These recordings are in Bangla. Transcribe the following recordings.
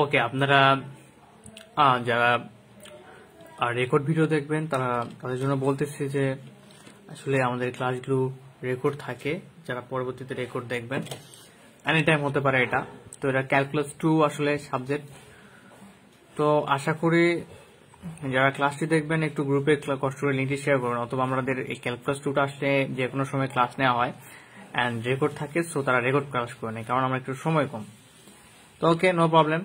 ওকে আপনারা যারা রেকর্ড ভিডিও দেখবেন, তারা তাদের জন্য বলতেছি যে, আসলে আমাদের ক্লাসগুলো রেকর্ড থাকে, যারা পরবর্তীতে রেকর্ড দেখবেন। এনি টাইম হতে পারে এটা। তো এটা ক্যালকুলাস টু আসলে সাবজেক্ট তো আশা করি যারা ক্লাসটি দেখবেন, একটু গ্রুপে কষ্ট করে লিঙ্কটি শেয়ার করবেন, অথবা আমাদের এই ক্যালকুলাস টুটা আসলে যে কোনো সময় ক্লাস নেওয়া হয় অ্যান্ড রেকর্ড থাকে সো তারা রেকর্ড ক্লাস করে নেয়, কারণ আমরা একটু সময় কম। তো ওকে নো প্রবলেম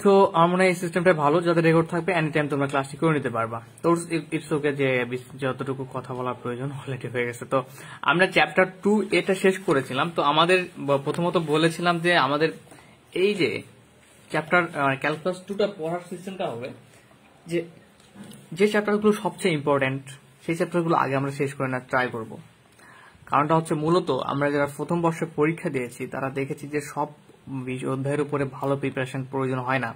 তো আমার এই সিস্টেমটা ভালো যাতে রেকর্ড থাকবে এনি টাইম তোমরা ক্লাসটি করে নিতে পারবা। তো ইটস ওকে যে যতটুকু কথা বলার প্রয়োজন অলরেডি হয়ে গেছে। তো আমরা চ্যাপ্টার টু এটা শেষ করেছিলাম। তো আমাদের প্রথমত বলেছিলাম যে আমাদের এই যে চ্যাপ্টার ক্যালকুলাস টুটা পড়ার সিস্টেমটা হবে, যে যে চ্যাপ্টারগুলো সবচেয়ে ইম্পর্টেন্ট সেই চ্যাপ্টারগুলো আগে আমরা শেষ করে না ট্রাই করব। কারণটা হচ্ছে মূলত আমরা যারা প্রথম বর্ষে পরীক্ষা দিয়েছি, তারা দেখেছি যে সব অধ্যায়ের উপরে ভালো প্রিপারেশন প্রয়োজন হয় না।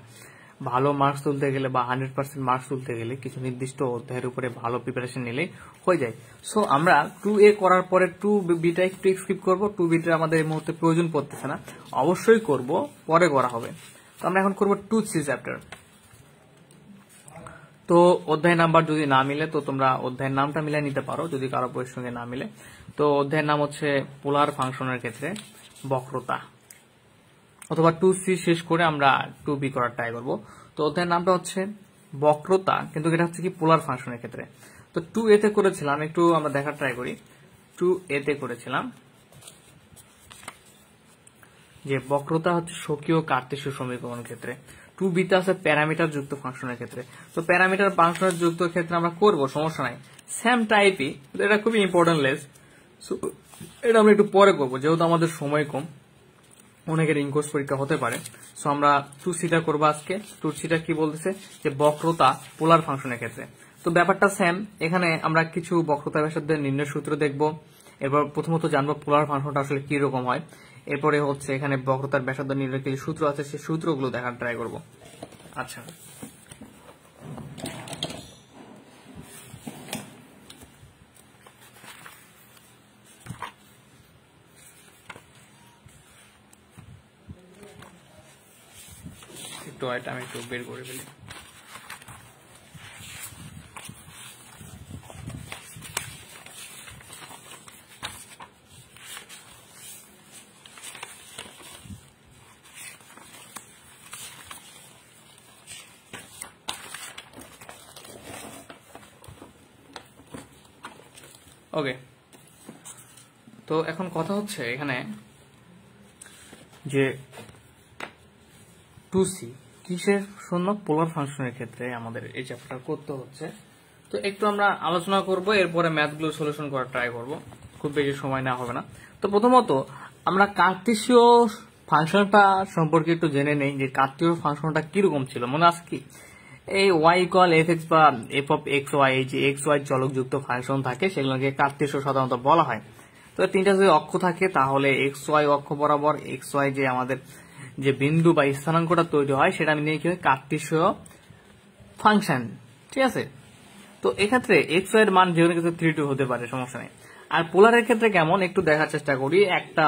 ভালো মার্কস তুলতে গেলে বা হান্ড্রেড পার্সেন্ট মার্কস তুলতে গেলে কিছু নির্দিষ্ট অধ্যায়ের উপরে ভালো প্রিপারেশন নিলে হয়ে যায়। সো আমরা টু এ করার পরে টু বিটা একটু স্কিপ করব। টু বিটা আমাদের এই মুহূর্তে প্রয়োজন পড়তেছে না। অবশ্যই করব, পরে করা হবে। তো আমরা এখন করব টু সি চ্যাপ্টার তো অধ্যায় নাম্বার যদি না মিলে, তো তোমরা অধ্যায়ের নামটা মিলে নিতে পারো, যদি কারও বইয়ের সঙ্গে না মিলে। তো অধ্যায়ের নাম হচ্ছে পোলার ফাংশনের ক্ষেত্রে বক্রতা। অথবা টু সি শেষ করে আমরা টু বি করার ট্রাই করব। তো অধ্যায়ের নামটা হচ্ছে বক্রতা, কিন্তু এটা হচ্ছে কি পোলার ফাংশনের ক্ষেত্রে। তো টু এতে করেছিলাম, একটু আমরা দেখার ট্রাই করি। টু এতে করেছিলাম যে বক্রতা হচ্ছে স্বকীয় কার্তেশীয় সমীকরণ ক্ষেত্রে। টু বিতে আছে প্যারামিটার যুক্ত ফাংশনের ক্ষেত্রে। তো প্যারামিটার ফাংশনের যুক্ত ক্ষেত্রে আমরা করব, সমস্যা নাই। সেম টাইপই এটা খুবই ইম্পর্টেন্ট লেস এটা আমরা একটু পরে করব, যেহেতু আমাদের সময় কম। অনেকের ইনকোর্স পরীক্ষা হতে পারে। সো আমরা টু সিটা করব আজকে। টু সিটা কি বলতেছে? যে বক্রতা পোলার ফাংশনের ক্ষেত্রে। তো ব্যাপারটা সেম এখানে আমরা কিছু বক্রতা ব্যাসার্ধের নির্ণয় সূত্র দেখব। এরপর প্রথমত জানব পোলার ফাংশনটা আসলে কি রকম হয়। এরপরে হচ্ছে এখানে বক্রতার ব্যাসার্ধ নির্ণয় সূত্র আছে সেই সূত্রগুলো দেখার ট্রাই করব। আচ্ছা। এটা আমি একটু বের করে ফেলি। ওকে তো এখন কথা হচ্ছে এখানে যে টু সি কিসের শূন্য পোলার ফাংশনের ক্ষেত্রে আমাদের এই চ্যাপ্টার করতে হচ্ছে? তো একটু আমরা আলোচনা করব, এরপরে ম্যাথগুলো সলিউশন করার ট্রাই করব। খুব বেশি সময় না হবে না। তো প্রথমত, আমরা কার্তেশীয় ফাংশনটা সম্পর্কে একটু জেনে নেই, যে কার্তীয় ফাংশনটা কীরকম ছিল। মনে আছে কি? এই ওয়াই ইকুয়াল এফ এক্স বা এফ অফ এক্স ওয়াই এই যে এক্স ওয়াই চলকযুক্ত ফাংশন থাকে, সেগুলোকে কার্তেশীয় সাধারণত বলা হয়। তো তিনটা যদি অক্ষ থাকে, তাহলে এক্স ওয়াই অক্ষ বরাবর এক্স ওয়াই যে আমাদের যে বিন্দু বা স্থানাঙ্কটা তৈরি হয়, সেটা আমি নিয়ে কি ফাংশন ঠিক আছে? তো এক্ষেত্রে এক্সের মান যে কিছু থ্রি টু হতে পারে, সমস্যা নেই। আর পোলারের ক্ষেত্রে কেমন? একটু দেখার চেষ্টা করি। একটা,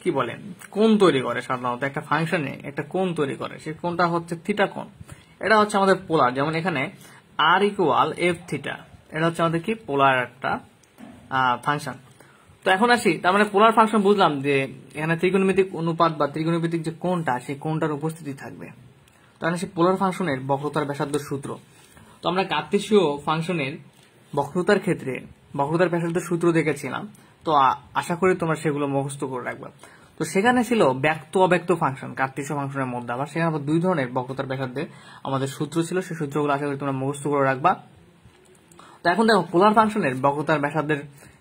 কি বলেন কোন তৈরি করে সাধারণত। একটা ফাংশনে একটা কোন তৈরি করে। সে কোনটা হচ্ছে থিটা কোন এটা হচ্ছে আমাদের পোলার যেমন এখানে আর ইকুয়াল এফ থিটা এটা হচ্ছে আমাদের কি? পোলার একটা ফাংশন তো এখন আসি। তার মানে পোলার ফাংশন বুঝলাম যে এখানে ত্রিকোণমিতিক অনুপাত বা ত্রিকোণমিতিক যে কোনটা সেই কোনটার উপস্থিতি থাকবে। তাহলে সেই পোলার ফাংশনের বক্রতার ব্যাসার্ধ সূত্র। তো আমরা কার্তেশীয় ফাংশনের বক্রতার ক্ষেত্রে বক্রতার ব্যাসার্ধ সূত্র দেখেছিলাম। তো আশা করি তোমরা সেগুলো মুখস্থ করে রাখবে। তো সেখানে ছিল ব্যক্ত অব্যক্ত ফাংশন কার্তেশীয় ফাংশনের মধ্যে। আবার সেখানে আবার দুই ধরনের বক্রতার ব্যাসার্ধের আমাদের সূত্র ছিল। সেই সূত্রগুলো আশা করি তোমরা মুখস্থ করে রাখবা। তো এখন দেখো পোলার ফাংশনের বক্রতার ব্যাসার্ধের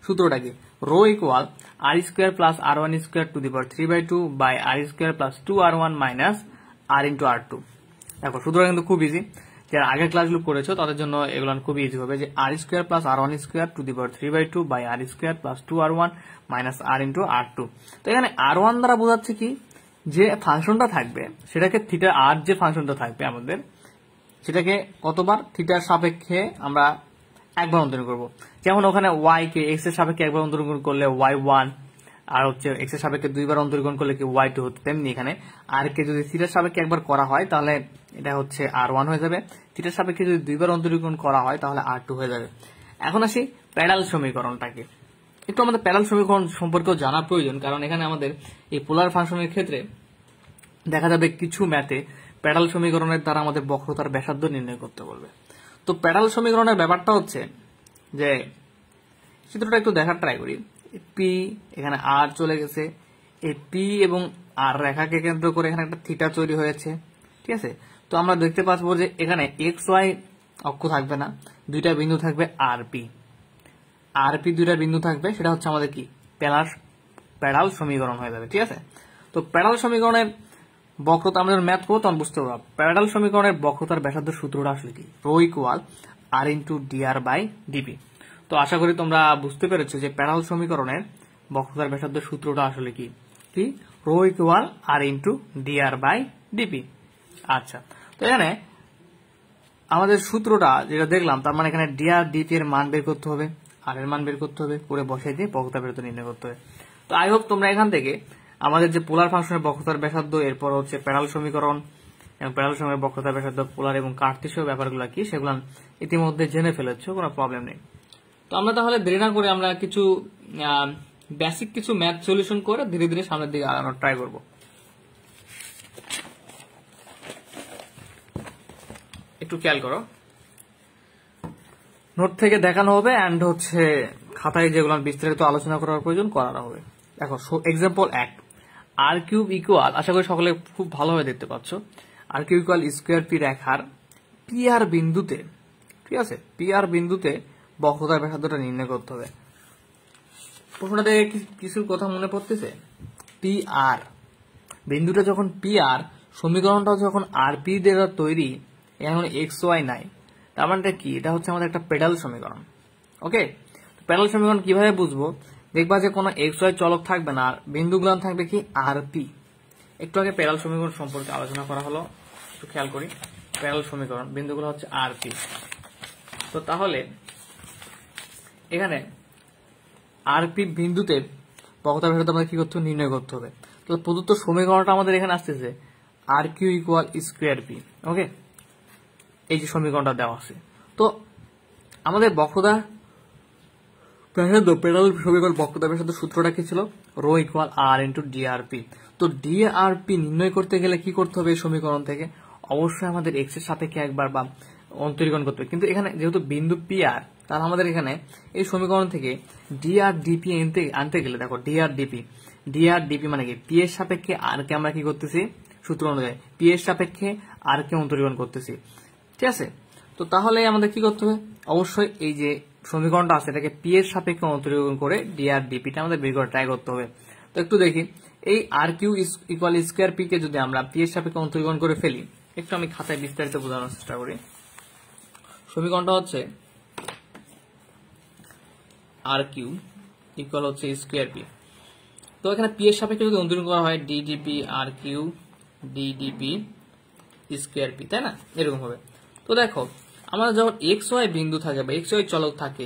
সূত্রটা কি rho equal r square plus r one square to the power three by two by r square plus two r one minus r into r two দেখো, সূত্রটা কিন্তু খুব ইজি যারা আগের ক্লাসগুলো করেছ, তাদের জন্য এগুলো খুব ইজি হবে যে r square plus r one square to the power three by two by r square plus two r one minus r into r two তো এখানে আর ওয়ান দ্বারা বোঝাচ্ছে কি? যে ফাংশনটা থাকবে, সেটাকে থিটা আর যে ফাংশনটা থাকবে আমাদের, সেটাকে কতবার? থিটার সাপেক্ষে আমরা একবার অন্তরণ করব। যেমন ওখানে ওয়াই কে এক্সের সাপেক্ষে একবার অন্তরণ করলে ওয়াই ওয়ান আর হচ্ছে এক্সের সাপেক্ষে দুইবার অন্তরীকরণ করলে কি ওয়াই টু হতো, তেমনি এখানে। আর কে যদি থিটার সাপেক্ষে একবার করা হয়, তাহলে এটা হচ্ছে আর ওয়ান হয়ে যাবে। থিটার সাপেক্ষে যদি দুইবার অন্তরীকরণ করা হয়, তাহলে আর টু হয়ে যাবে। এখন আসি প্যাডাল সমীকরণটাকে। একটু আমাদের প্যাডাল সমীকরণ সম্পর্কেও জানা প্রয়োজন, কারণ এখানে আমাদের এই পোলার ফাংশনের ক্ষেত্রে দেখা যাবে কিছু ম্যাথে প্যাডাল সমীকরণের দ্বারা আমাদের বক্রতার ব্যাসার্ধ নির্ণয় করতে বলবে। তো প্যাডাল সমীকরণের ব্যাপারটা হচ্ছে যে চিত্রটা একটু দেখার ট্রাই করি। পি এখানে আর চলে গেছে। এই পি এবং আর রেখাকে কেন্দ্র করে এখানে একটা থিটা তৈরি হয়েছে। ঠিক আছে? তো আমরা দেখতে পাচ্বো যে এখানে এক্স ওয়াই অক্ষ থাকবে না, দুইটা বিন্দু থাকবে আর পি আর পি দুইটা বিন্দু থাকবে, সেটা হচ্ছে আমাদের কি? প্যালার প্যাডাল সমীকরণ হয়ে যাবে, ঠিক আছে? তো প্যাডাল সমীকরণের বক্রতা আমরা যখন ম্যাথ করব তখন বুঝতে পারব। প্যাডাল সমীকরণের বক্রতার ব্যাসার্ধ সূত্রটা আসলে কি? Rho equal r into d r by d p তো আশা করি তোমরা বুঝতে পেরেছ যে প্যাডাল সমীকরণের বক্রতার ব্যাসার্ধ সূত্রটা আসলে কি? কি? Rho equal r into d r by d p আচ্ছা তো এখানে আমাদের সূত্রটা যেটা দেখলাম, তার মানে এখানে ডিআর ডিপি এর মান বের করতে হবে আর এর মান বের করতে হবে, করে বসাই দিয়ে বক্রতা বেরোতে নির্ণয় করতে হবে। তো আই হোপ তোমরা এখান থেকে আমাদের যে পোলার ফাংশনের বক্রতার ব্যাসার্ধ, এরপর হচ্ছে প্যারাল সমীকরণ, এবং প্যারাল সময়ের বক্রতার ব্যাসার্ধ, পোলার এবং কার্তিসীয় ব্যাপারগুলো কি, সেগুলো ইতিমধ্যে জেনে ফেলেছ, কোনো প্রবলেম নেই। তো আমরা তাহলে দেরি না করে আমরা কিছু বেসিক কিছু ম্যাথ সলিউশন করে ধীরে ধীরে সামনের দিকে আগানোর ট্রাই করব। একটু খেয়াল করো। নোট থেকে দেখানো হবে অ্যান্ড হচ্ছে খাতায় যেগুলো বিস্তারিত আলোচনা করার প্রয়োজন করা হবে। দেখো এক্সাম্পল এক। আর কিউব ইকুয়াল আশা করি সকলে খুব ভালোভাবে দেখতে পাচ্ছ r cube equal square p রেখার পি আর বিন্দুতে, ঠিক আছে? পি আর বিন্দুতে বক্রতার ব্যাসার্ধটা নির্ণয় করতে হবে। প্রশ্নটা থেকে কিছু কথা মনে পড়তেছে? পি আর বিন্দুটা যখন পি আর সমীকরণটা যখন আর পি দ্বারা তৈরি এখন এক্স ওয়াই নাই। তার মানে কি? এটা হচ্ছে আমাদের একটা পেডাল সমীকরণ ওকে পেডাল সমীকরণ কীভাবে বুঝব? দেখবা যে কোনো এক্স ওয়াই চলক থাকবে না, আর বিন্দুগুলো থাকবে কি আর পি একটু আগে পেডাল সমীকরণ সম্পর্কে আলোচনা করা হলো, একটু খেয়াল করি। পেডাল সমীকরণ বিন্দুগুলো হচ্ছে আর পি তো তাহলে, এখানে আর পি বিন্দুতে বক্রতা ভেদটা আমাদের কি করতে হবে? নির্ণয় করতে হবে। তো প্রদত্ত সমীকরণটা আমাদের এখানে আসতেছে r q equal square p okay এই যে সমীকরণটা দেওয়া আছে। তো আমাদের বক্রতা ব্যাসার্ধ পেডাল সমীকরণ বক্রতা ব্যাসার্ধ সূত্রটা কি ছিল? Rho equal r into DRP তো ডিআরপি নির্ণয় করতে গেলে কি করতে হবে এই সমীকরণ থেকে? অবশ্যই আমাদের এক্সের সাপেক্ষে একবার বা অন্তরীকরণ করতে হবে। কিন্তু এখানে যেহেতু বিন্দু পি আর তাহলে আমাদের এখানে এই সমীকরণ থেকে ডিআর ডিপি আনতে আনতে গেলে দেখো ডিআর ডিপি ডিআর ডিপি মানে কি? পি এর সাপেক্ষে আর কে আমরা কি করতেছি? সূত্র অনুযায়ী পি এর সাপেক্ষে আর কে অন্তরীকরণ করতেছি। ঠিক আছে? তো তাহলে আমাদের কি করতে হবে? অবশ্যই এই যে সমীকরণটা আছে, এটাকে পি এর সাপেক্ষে অন্তরীকরণ করে ডিআর ডিপিটা আমাদের বের করে ট্রাই করতে হবে। তো একটু দেখি, এই r q equal square p কে যদি আমরা পি এর সাপেক্ষে অন্তরীকরণ করে ফেলি, একটু আমি খাতায় বিস্তারিত বোঝানোর চেষ্টা করি। সমীকরণটা হচ্ছে আর কিউ ইকুয়াল হচ্ছে স্কোয়ার পি তো এখানে পি এর সাপেক্ষে যদি অন্তরীকরণ করা হয় d d p r q d d p square p তাই না? এরকম হবে। তো দেখো আমাদের যখন এক্স ওয়াই বিন্দু থাকে বা এক্স ওয়াই চলক থাকে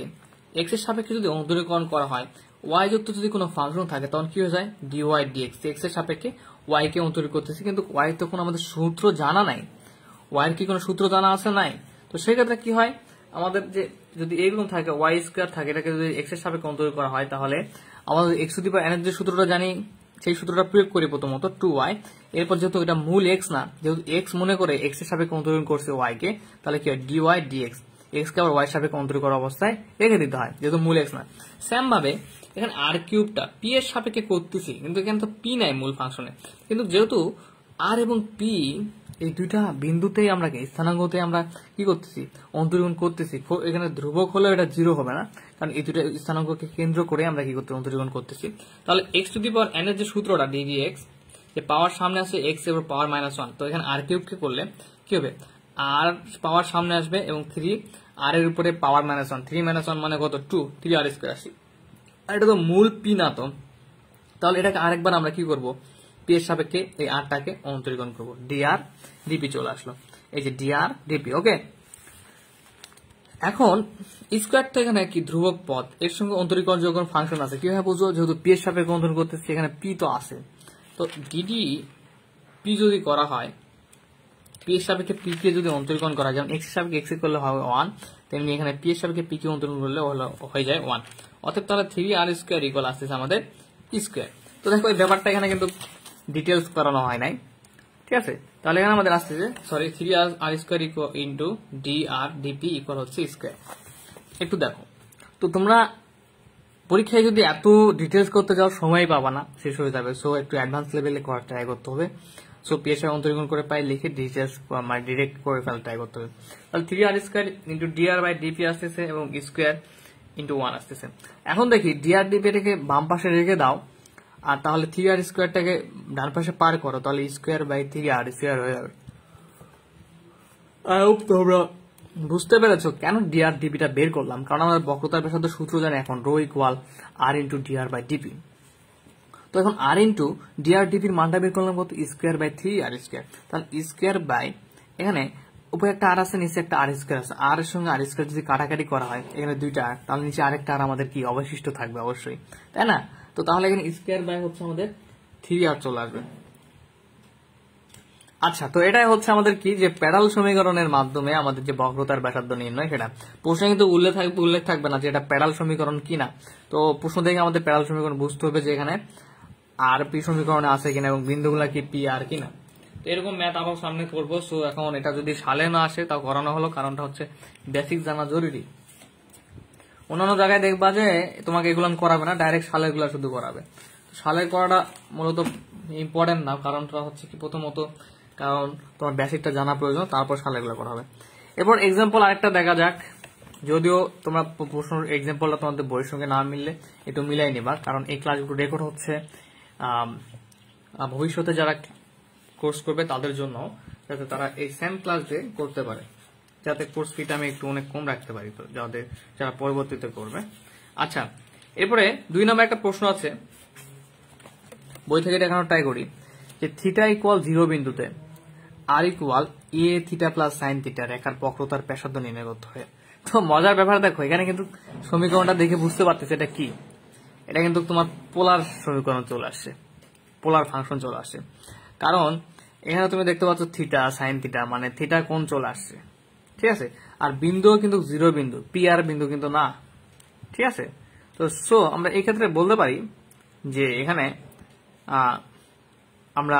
এক্সের সাপেক্ষে যদি অন্তরীকরণ করা হয় ওয়াই যুক্ত যদি কোনো ফাংশন থাকে, তখন কি হয়ে যায়? ডি ওয়াই ডিএক্স এক্সের সাপেক্ষে ওয়াই কে অন্তরীক করতেছি, কিন্তু ওয়াই তো কোনো আমাদের সূত্র জানা নাই। ওয়াই এর কি কোনো সূত্র জানা আছে নাই? তো সেক্ষেত্রে কি হয়? আমাদের যে যদি এইরকম থাকে ওয়াই স্কোয়ার থাকে, এটাকে যদি এক্সের সাপেক্ষে অন্তরীক করা হয়, তাহলে আমাদের এক্স যদি এনের যে সূত্রটা জানি সেই সূত্রটা প্রয়োগ করি প্রথমত টু ওয়াই এরপর যেহেতু এটা মূল এক্স না, যেহেতু এক্স মনে করে এক্সের সাপেক্ষে অন্তরীণ করছে ওয়াই কে, তাহলে কি হয়? ডি ওয়াই ডি এক্স কে আবার ওয়াই সাপেক্ষে অন্তরীক করা অবস্থায় রেখে দিতে হয়, যেহেতু মূল এক্স না। সেম ভাবে এখানে আর কিউবটা পি এর সাপেক্ষে করতেছি, কিন্তু এখানে তো পি নাই মূল ফাংশনে কিন্তু যেহেতু আর এবং পি এই দুইটা বিন্দুতেই আমরা কি স্থানাঙ্গতে আমরা কি করতেছি? অন্তরীকরণ করতেছি। এখানে ধ্রুবক হলেও এটা জিরো হবে না, কারণ এই দুটা স্থানাঙ্গকে কেন্দ্র করে আমরা কি করতে অন্তরীকরণ করতেছি। তাহলে x to the power n এর যে সূত্রটা ডিডি এক্স যে পাওয়ার সামনে আসে এক্স এবং পাওয়ার মাইনাস ওয়ান তো এখানে আর কিউবকে করলে কি হবে? আর পাওয়ার সামনে আসবে এবং থ্রি আর এর উপরে power minus one three minus one মানে কত? টু থ্রি আর স্কোয়ার আসি আর এটা তো মূল পি না তো। তাহলে এটাকে আরেকবার আমরা কি করব? পি এর সাপেক্ষে এই আরটাকে অন্তরীকরণ করব। ডিআর ডিপি চলে আসলো। এই যে ডিআর ডিপি ওকে এখন স্কোয়ার তো এখানে কি ধ্রুবক পদ? এর সঙ্গে অন্তরীকরণ যখন ফাংশন আছে। কীভাবে বুঝব যেহেতু পি এর সাপেক্ষে অন্তরণ করতেছি, এখানে পি তো আছে। তো ডিডি পি যদি করা হয় পি এর সাপেক্ষে পি কে যদি অন্তরীকরণ করা যেমন এক্স সাপেক্ষে এক্স করলে হবে ওয়ান তেমনি এখানে পি এর সাপেক্ষে পি কে অন্তরীকরণ করলে হয়ে যায় ওয়ান অর্থাৎ তাহলে থ্রি আর স্কোয়ার ইকুয়াল আসতেছে আমাদের স্কোয়ার তো দেখো, এই ব্যাপারটা এখানে কিন্তু ডিটেলস করানো হয় নাই। ঠিক আছে? তাহলে এখানে আমাদের আসতেছে sorry three r r square into d r d p equal হচ্ছে স্কোয়ার একটু দেখো। তো তোমরা পরীক্ষায় যদি এত ডিটেলস করতে যাও, সময় পাবা না, শেষ হয়ে যাবে। সো একটু অ্যাডভান্স লেভেলে করার ট্রাই করতে হবে। সো পিএসআই অন্তরীকরণ করে পাই, লিখে ডিটেলস মানে ডিরেক্ট করে ফেলা ট্রাই করতে হবে। তাহলে three r square into d r by d p আসতেছে এবং স্কোয়ার ইন্টু ওয়ান আসতেছে। এখন দেখি ডিআর ডিপি এটাকে বাম পাশে রেখে দাও। আর তাহলে থ্রি আর স্কোয়ারটাকে ডান পাশে পার করো তাহলে square by three r square হয়ে যাবে। তোমরা বুঝতে পেরেছ কেন ডিআর ডিপিটা বের করলাম? কারণ আমাদের বক্রতার ব্যাসার্ধ সূত্র জানি এখন rho equal r into d r by d p তো এখন আর ইন্টু ডিআর ডিপির মানটা বের করলাম কত? Square by three r square তাহলে স্কোয়ার বাই এখানে উপরে একটা আর আছে নিচে একটা আর স্কোয়ার আছে। আর এর সঙ্গে আর স্কোয়ার যদি কাটাকাটি করা হয় এখানে দুইটা আর তাহলে নিচে আরেকটা আর আমাদের কি? অবশিষ্ট থাকবে অবশ্যই। তাই না? তো তাহলে এখানে স্কোয়ার বাই হচ্ছে আমাদের থ্রি আর চলে আসবে। আচ্ছা তো এটাই হচ্ছে আমাদের কি? যে প্যাডাল সমীকরণের মাধ্যমে আমাদের যে বক্রতার ব্যাসার্ধ নির্ণয়, সেটা। প্রশ্নে কিন্তু উল্লেখ থাকবে উল্লেখ থাকবে না যে এটা প্যাডাল সমীকরণ কিনা। তো প্রশ্ন দেখে আমাদের প্যাডাল সমীকরণ বুঝতে হবে যে এখানে আর পি সমীকরণে আছে কিনা এবং বিন্দুগুলা কি পি আর কিনা। তো এরকম ম্যাথ আবার সামনে করব। সো এখন এটা যদি সালে না আসে, তাও করানো হলো। কারণটা হচ্ছে বেসিক জানা জরুরি। অন্যান্য জায়গায় দেখবা যে তোমাকে এগুলো করাবে না ডাইরেক্ট সালেরগুলা শুধু করাবে। সালের করাটা মূলত ইম্পর্টেন্ট না, কারণটা হচ্ছে কি প্রথমত, কারণ তোমার বেসিকটা জানা প্রয়োজন, তারপর সালেগুলো করা হবে এরপর এক্সাম্পল আরেকটা দেখা যাক। যদিও তোমরা প্রশ্ন এক্সাম্পলটা তোমাদের বইয়ের সঙ্গে না মিললে, একটু মিলাই নিবা, কারণ এই ক্লাসগুলো রেকর্ড হচ্ছে ভবিষ্যতে যারা কোর্স করবে তাদের জন্য, যাতে তারা এই সেম ক্লাস করতে পারে। যাতে কোর্স ফিটা আমি একটু অনেক কম রাখতে পারি তো, যাদের যারা পরবর্তীতে করবে। আচ্ছা এরপরে দুই নম্বর একটা প্রশ্ন আছে, বই থেকে দেখানোর ট্রাই করি, যে থিটা ইকুয়াল জিরো বিন্দুতে r equal a theta plus sine theta রেখার বক্রতার পেশাদ্য নির্ণয় করতে হয়। তো মজার ব্যাপার দেখো, এখানে কিন্তু সমীকরণটা দেখে বুঝতে পারতেছে এটা কি। এটা কিন্তু তোমার পোলার সমীকরণ চলে আসছে পোলার ফাংশন চলে আসছে। কারণ এখানে তুমি দেখতে পাচ্ছ থিটা সাইন থিটা মানে থিটা কোন চলে আসছে। ঠিক আছে? আর বিন্দুও কিন্তু জিরো বিন্দু পি আর বিন্দু কিন্তু না। ঠিক আছে? তো সো আমরা এই ক্ষেত্রে বলতে পারি যে এখানে আমরা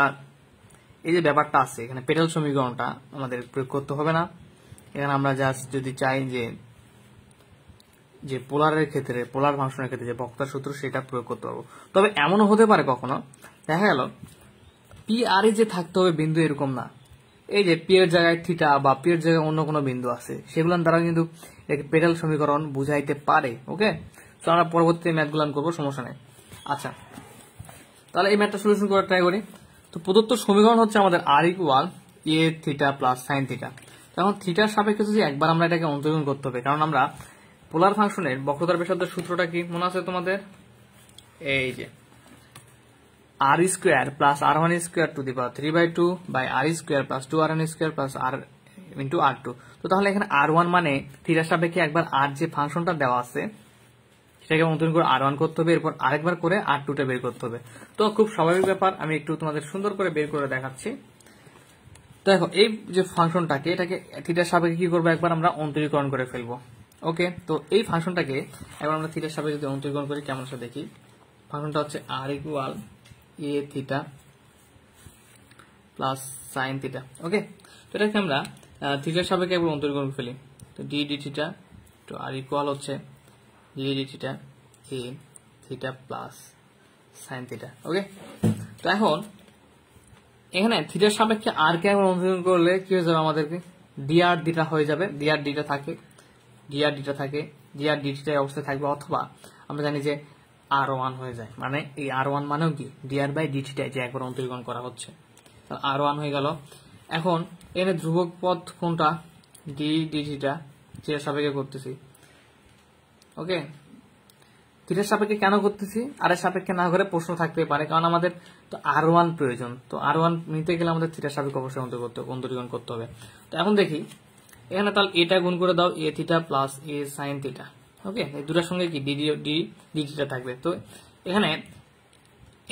এই যে ব্যাপারটা আছে, এখানে পেটাল সমীকরণটা আমাদের প্রয়োগ করতে হবে না। এখানে আমরা জাস্ট যদি চাই যে যে পোলারের ক্ষেত্রে, পোলার ফাংশনের ক্ষেত্রে যে বক্তার সূত্র, সেটা প্রয়োগ করতে পারব। তবে এমনও হতে পারে কখনো। দেখা গেল পি আর যে থাকতে হবে বিন্দু এরকম না। এই যে পি এর জায়গায় থিটা বা পি এর জায়গায় অন্য কোনো বিন্দু আছে, সেগুলোর দ্বারা কিন্তু পেটাল সমীকরণ বুঝাইতে পারে, ওকে? তো আমরা পরবর্তী ম্যাথগুলো করব, সমস্যা নেই। আচ্ছা তাহলে এই ম্যাথটা সলিউশন করার ট্রাই করি। তো প্রদত্ত সমীকরণ হচ্ছে আমাদের r equal a theta plus sine theta এখন থিটার সাপেক্ষে যদি একবার আমরা এটাকে অন্তর্গণ করতে হবে, কারণ আমরা পোলার ফাংশনের বক্রতার ব্যাসার্ধের সূত্রটা কি মনে আছে তোমাদের? এই যে r square plus r one square to the power three by two by r square plus two r one square plus r into r two তো তাহলে এখানে আর ওয়ান মানে থিটার সাপেক্ষে একবার আর যে ফাংশনটা দেওয়া আছে, সেটাকে নতুন করে আর ওয়ান করতে হবে, এরপর আরেকবার করে আর টুটা বের করতে হবে। তো খুব স্বাভাবিক ব্যাপার, আমি একটু তোমাদের সুন্দর করে বের করে দেখাচ্ছি। দেখো, এই যে ফাংশনটাকে, এটাকে থিটার সাপেক্ষে কি করব? একবার আমরা অন্তরীকরণ করে ফেলব। ওকে, তো এই ফাংশনটাকে একবার আমরা থিটার সাপেক্ষে যদি অন্তরীকরণ করি, কেমন দেখি। ফাংশনটা হচ্ছে r equal a theta plus sine theta okay তো এটাকে আমরা থিটার সাপেক্ষে একবার অন্তরীকরণ ফেলি। তো ডি থিটা তো আর ইকুয়াল হচ্ছে d d theta a theta plus sine theta okay তো এখন, এখানে থিটার সাপেক্ষে আর কে একবার অন্তরীকরণ করলে কি হয়ে যাবে আমাদেরকে? ডিআর ডিটা হয়ে যাবে ডিআর ডিটা থাকে ডিআর ডিটা থাকে ডিআর ডিটা অবস্থায় থাকবে, অথবা আমরা জানি যে আর ওয়ান হয়ে যায়। মানে এই আর ওয়ান মানেও কি? ডিআর বাই ডি ডিটিটাই যে একবার অন্তরীকরণ করা হচ্ছে। আর ওয়ান হয়ে গেল। এখন এখানে ধ্রুবক পদ কোনটা? ডি ডিটিটা যে সাপেক্ষে করতেছি। ওকে থিটার সাপেক্ষে কেন করতেছি? আর এর সাপেক্ষে না করে প্রশ্ন থাকতে পারে, কারণ আমাদের তো আর ওয়ান প্রয়োজন। তো আর ওয়ান নিতে গেলে আমাদের থিটার সাপেক্ষে অবশ্যই অন্তর্গত অন্তরীকরণ করতে হবে। তো এখন দেখি, এখানে তাহলে এটা গুণ করে দাও a theta plus a sine theta okay দুটার সঙ্গে কি ডি ডি ডিটিটা থাকবে? তো এখানে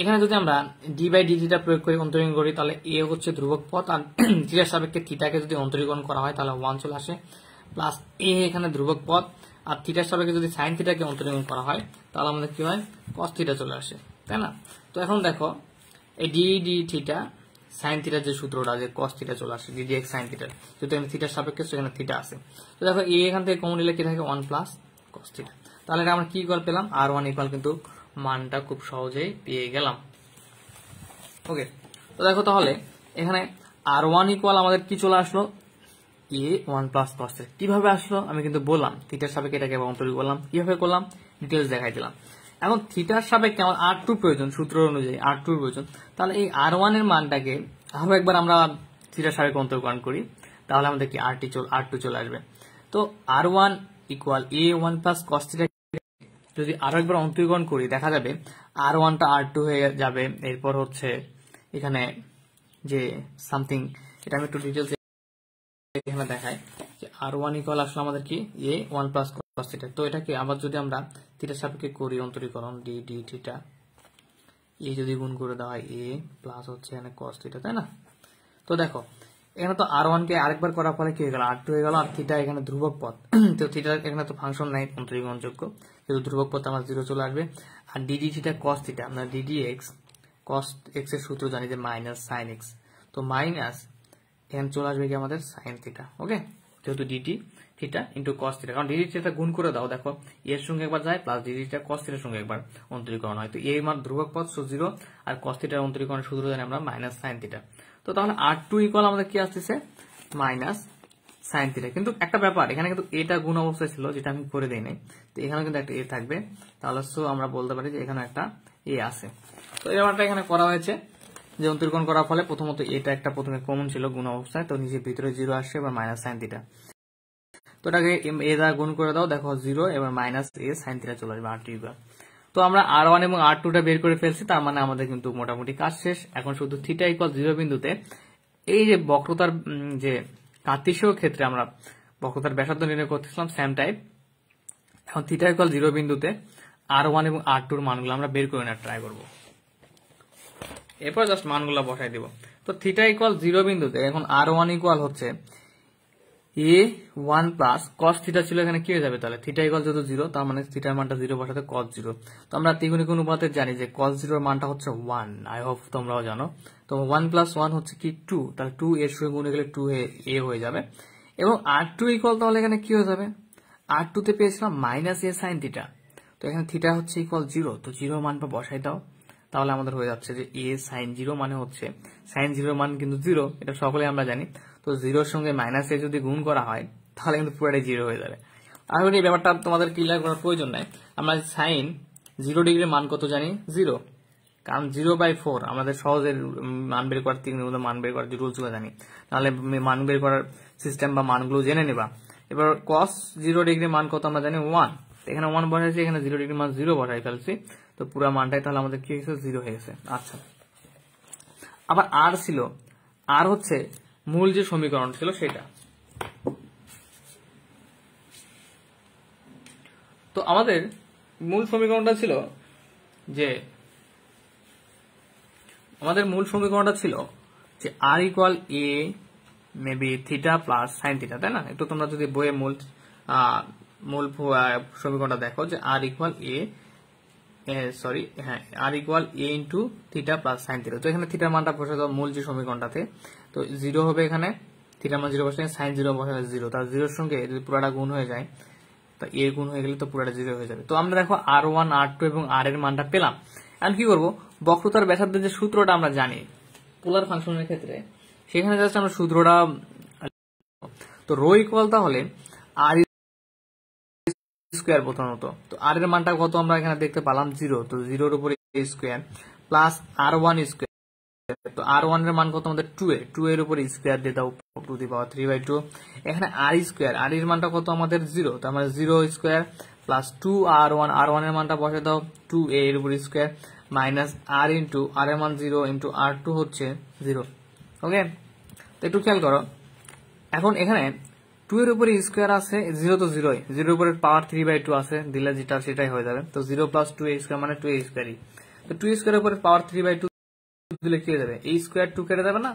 এখানে যদি আমরা ডি বাই ডিটিটা প্রয়োগ করে, অন্তরীকরণ করি, তাহলে এ হচ্ছে ধ্রুবক পথ, আর থিটার সাপেক্ষে থিটাকে যদি অন্তরীকরণ করা হয়, তাহলে ওয়ান চলে আসে প্লাস এ এখানে ধ্রুবক পথ, আর থিটার সাপেক্ষে যদি সাইন থিটাকে অন্তরীকরণ করা হয়, তাহলে আমাদের কি হয়? কস থিটা চলে আসে, তাই না? তো এখন দেখো, এই ডি ডি থিটা সাইন থিটার যে সূত্রটা, যে কস থিটা চলে আসে ডি ডি এক্স সাইন থিটার যেহেতু এখানে থিটার সাপেক্ষে সেখানে থিটা আছে। তো দেখো এ এখান থেকে কমন নিলে কি থাকে? ওয়ান প্লাস কস থিটা তাহলে এটা আমরা কি ইকুয়াল পেলাম? আর ওয়ান ইকুয়াল কিন্তু মানটা খুব সহজেই পেয়ে গেলাম। ওকে তো দেখো তাহলে এখানে আর ওয়ান ইকুয়াল আমাদের কি চলে আসলো? এ ওয়ান প্লাস কস কীভাবে আসলো? আমি কিন্তু বললাম থিটার সাপেক্ষে এটাকে অন্তরীণ করলাম। কীভাবে করলাম? ডিটেলস দেখাই দিলাম। এখন থিটার সাপেক্ষে আমার আর টু প্রয়োজন, সূত্র অনুযায়ী আর টুর প্রয়োজন। তাহলে এই আর ওয়ানের মানটাকে আরও একবার আমরা থিটার সাপেক্ষে অন্তর্করণ করি। তাহলে আমাদের কি আর টি আর টু চলে আসবে। তো r one equal a one plus cos theta যদি আরও একবার অন্তরীকরণ করি, দেখা যাবে আর ওয়ানটা আর টু হয়ে যাবে। এরপর হচ্ছে এখানে যে সামথিং এটা আমি একটু ডিটেলস এখানে দেখায় যে আর ওয়ান ইকুয়াল আসলে আমাদের কি? A one plus cos theta তো এটাকে আবার যদি আমরা থিটার সাপেক্ষে করি, অন্তরীকরণ ডি ডি থিটা এ যদি গুণ করে দেওয়া হয় এ প্লাস হচ্ছে এখানে কস থিটা তাই না? তো দেখো এখানে তো আর ওয়ান কে আরেকবার করার ফলে কি হয়ে গেল? আর টু হয়ে গেল আর থিটা এখানে ধ্রুবক পথ। তো থিটা এখানে তো ফাংশন নাই অন্তরীকরণযোগ্য কিন্তু ধ্রুবক পথ আমার জিরো চলে আসবে। আর d d theta cos theta আমরা ডিডি এক্স কস এক্সের সূত্র জানি যে মাইনাস সাইন এক্স তো মাইনাস এখানে চলে আসবে কি আমাদের? সাইন থিটা ওকে যেহেতু d t theta into cos theta কারণ ডিডি থিটা গুণ করে দাও, দেখো, এর সঙ্গে একবার যায় প্লাস ডিডি থিটা কস থিটার সঙ্গে একবার অন্তরীকরণ হয়। তো এই মান ধ্রুবক সো জিরো আর কস থিটার অন্তরীকরণের সূত্র জানি আমরা মাইনাস সাইন থিটা তো তাহলে আর টু ইকুয়াল আমাদের কি আসতেছে? মাইনাস সাইন থিটা কিন্তু একটা ব্যাপার, এখানে কিন্তু এটা গুণ অবস্থায় ছিল, যেটা আমি করে দেই নাই। তো এখানে কিন্তু একটা এ থাকবে। তাহলে সো আমরা বলতে পারি যে এখানে একটা এ আছে। তো এই ব্যাপারটা এখানে করা হয়েছে। যে অন্তরীকরণ করার ফলে প্রথমত এটা একটা প্রথমে কমন ছিল গুণ অবস্থায়, তো নিজের ভিতরে জিরো আসছে, এবার মাইনাস সাইন থিটা তো এটাকে এ দ্বারা গুণ করে দাও, দেখো জিরো এবার মাইনাস এ সাইন থিটা চলে আসবে, আর টু তো আমরা আর ওয়ান এবং আর টুটা বের করে ফেলছি, তার মানে আমাদের কিন্তু মোটামুটি কাজ শেষ। এখন শুধু থিটা ইকুয়াল জিরো বিন্দুতে এই যে বক্রতার যে কার্তিসীয় ক্ষেত্রে আমরা বক্রতার ব্যাসার্ধ নির্ণয় করতেছিলাম স্যাম টাইপ এখন থিটা ইকুয়াল জিরো বিন্দুতে আর ওয়ান এবং আর টুর মানগুলো আমরা বের করে নেওয়ার ট্রাই করব। এরপর জাস্ট মানগুলো বসাই দিব। তো থিটা ইকুয়াল জিরো বিন্দুতে এখন আর ওয়ান ইকুয়াল হচ্ছে a one plus cos theta ছিল এখানে কি হয়ে যাবে তাহলে? থিটা ইকুয়াল যেহেতু জিরো তার মানে থিটার মানটা জিরো বসাতে কস জিরো তো আমরা ত্রিগুণিক অনুপাতে জানি যে কস জিরোর মানটা হচ্ছে ওয়ান আই হোপ তোমরাও জানো। তো ওয়ান প্লাস ওয়ান হচ্ছে কি? টু তাহলে টু এর সঙ্গে গুণে গেলে টু এ হয়ে যাবে। এবং আর টু ইকুয়াল তাহলে এখানে কি হয়ে যাবে? আর টুতে পেয়েছিলাম মাইনাস এ সাইন থিটা তো এখানে থিটা হচ্ছে ইকুয়াল জিরো তো জিরো মানটা বসাই দাও। তাহলে আমাদের হয়ে যাচ্ছে যে এ সাইন জিরো মানে হচ্ছে সাইন জিরো মান কিন্তু জিরো এটা সকলে আমরা জানি। তো জিরোর সঙ্গে মাইনাস এ যদি গুণ করা হয়, তাহলে কিন্তু পুরোটাই জিরো হয়ে যাবে। আমি এই ব্যাপারটা তোমাদের ক্লিয়ার করার প্রয়োজন নাই। আমরা সাইন জিরো ডিগ্রির মান কত জানি? জিরো কারণ জিরো বাই ফোর আমাদের সহজের মান বের করার তিন মান বের করার যে রুলস জানি। তাহলে মান বের করার সিস্টেম বা মানগুলো জেনে নেবা। এবার কস জিরো ডিগ্রি মান কত আমরা জানি? ওয়ান এখানে ওয়ান বসাইছি, এখানে জিরো ডিগ্রি মান জিরো বসাই ফেলছি। তো পুরো মানটাই তাহলে আমাদের কি হয়েছে? জিরো হয়ে গেছে। আচ্ছা। আবার আর ছিল। আর হচ্ছে মূল যে সমীকরণ ছিল সেটা। তো আমাদের মূল সমীকরণটা ছিল যে, আমাদের মূল সমীকরণটা ছিল যে r equal a maybe theta plus sine theta তাই না? একটু তোমরা যদি বইয়ে মূল মূল সমীকরণটা দেখো যে আর ইকুয়াল এ সরি হ্যাঁ r equal a into theta plus sine theta তো এখানে থিটার মানটা বসে দাও মূল যে সমীকরণটাতে। তো জিরো হবে এখানে থিটার মান জিরো বসে সাইন জিরো বসালে জিরো তার জিরোর সঙ্গে যদি পুরাটা গুণ হয়ে যায়, তো এর গুণ হয়ে গেলে তো পুরাটা জিরো হয়ে যাবে। তো আমরা দেখো আর ওয়ান আর এবং আর এর মানটা পেলাম। এখন কি করব? বক্রতার ব্যাসার্ধের যে সূত্রটা আমরা জানি, পোলার ফাংশনের ক্ষেত্রে, সেখানে জাস্ট আমরা সূত্রটা, তো রো ইকুয়াল তাহলে আর স্কোয়ার প্রথমত। তো আর এর মানটা কত আমরা এখানে দেখতে পেলাম? জিরো তো জিরোর উপরে square plus r one square তো আর ওয়ানের মান কত আমাদের টু এ? টু এর উপরে স্কোয়ার দিয়ে দাও to the power three by two এখানে আর স্কোয়ার আর এর মানটা কত আমাদের জিরো তো আমাদের zero square plus two r one r ওয়ানের মানটা বসে দাও টু এ এর উপরে square minus r into r এর মান জিরো ইন্টু আর টু হচ্ছে জিরো ওকে তো একটু খেয়াল করো। এখন এখানে টু এর উপরে স্কোয়ার আছে জিরো তো জিরোই জিরোর উপরে পাওয়ার থ্রি বাই টু আছে, দিলে যেটা সেটাই হয়ে যাবে। তো zero plus two a square মানে টু এ স্কোয়ারই তো টু স্কোয়ারের উপরে পাওয়ার থ্রি বাই টু দিলে কি হয়ে যাবে এই স্কোয়ার টু কেটে যাবে না?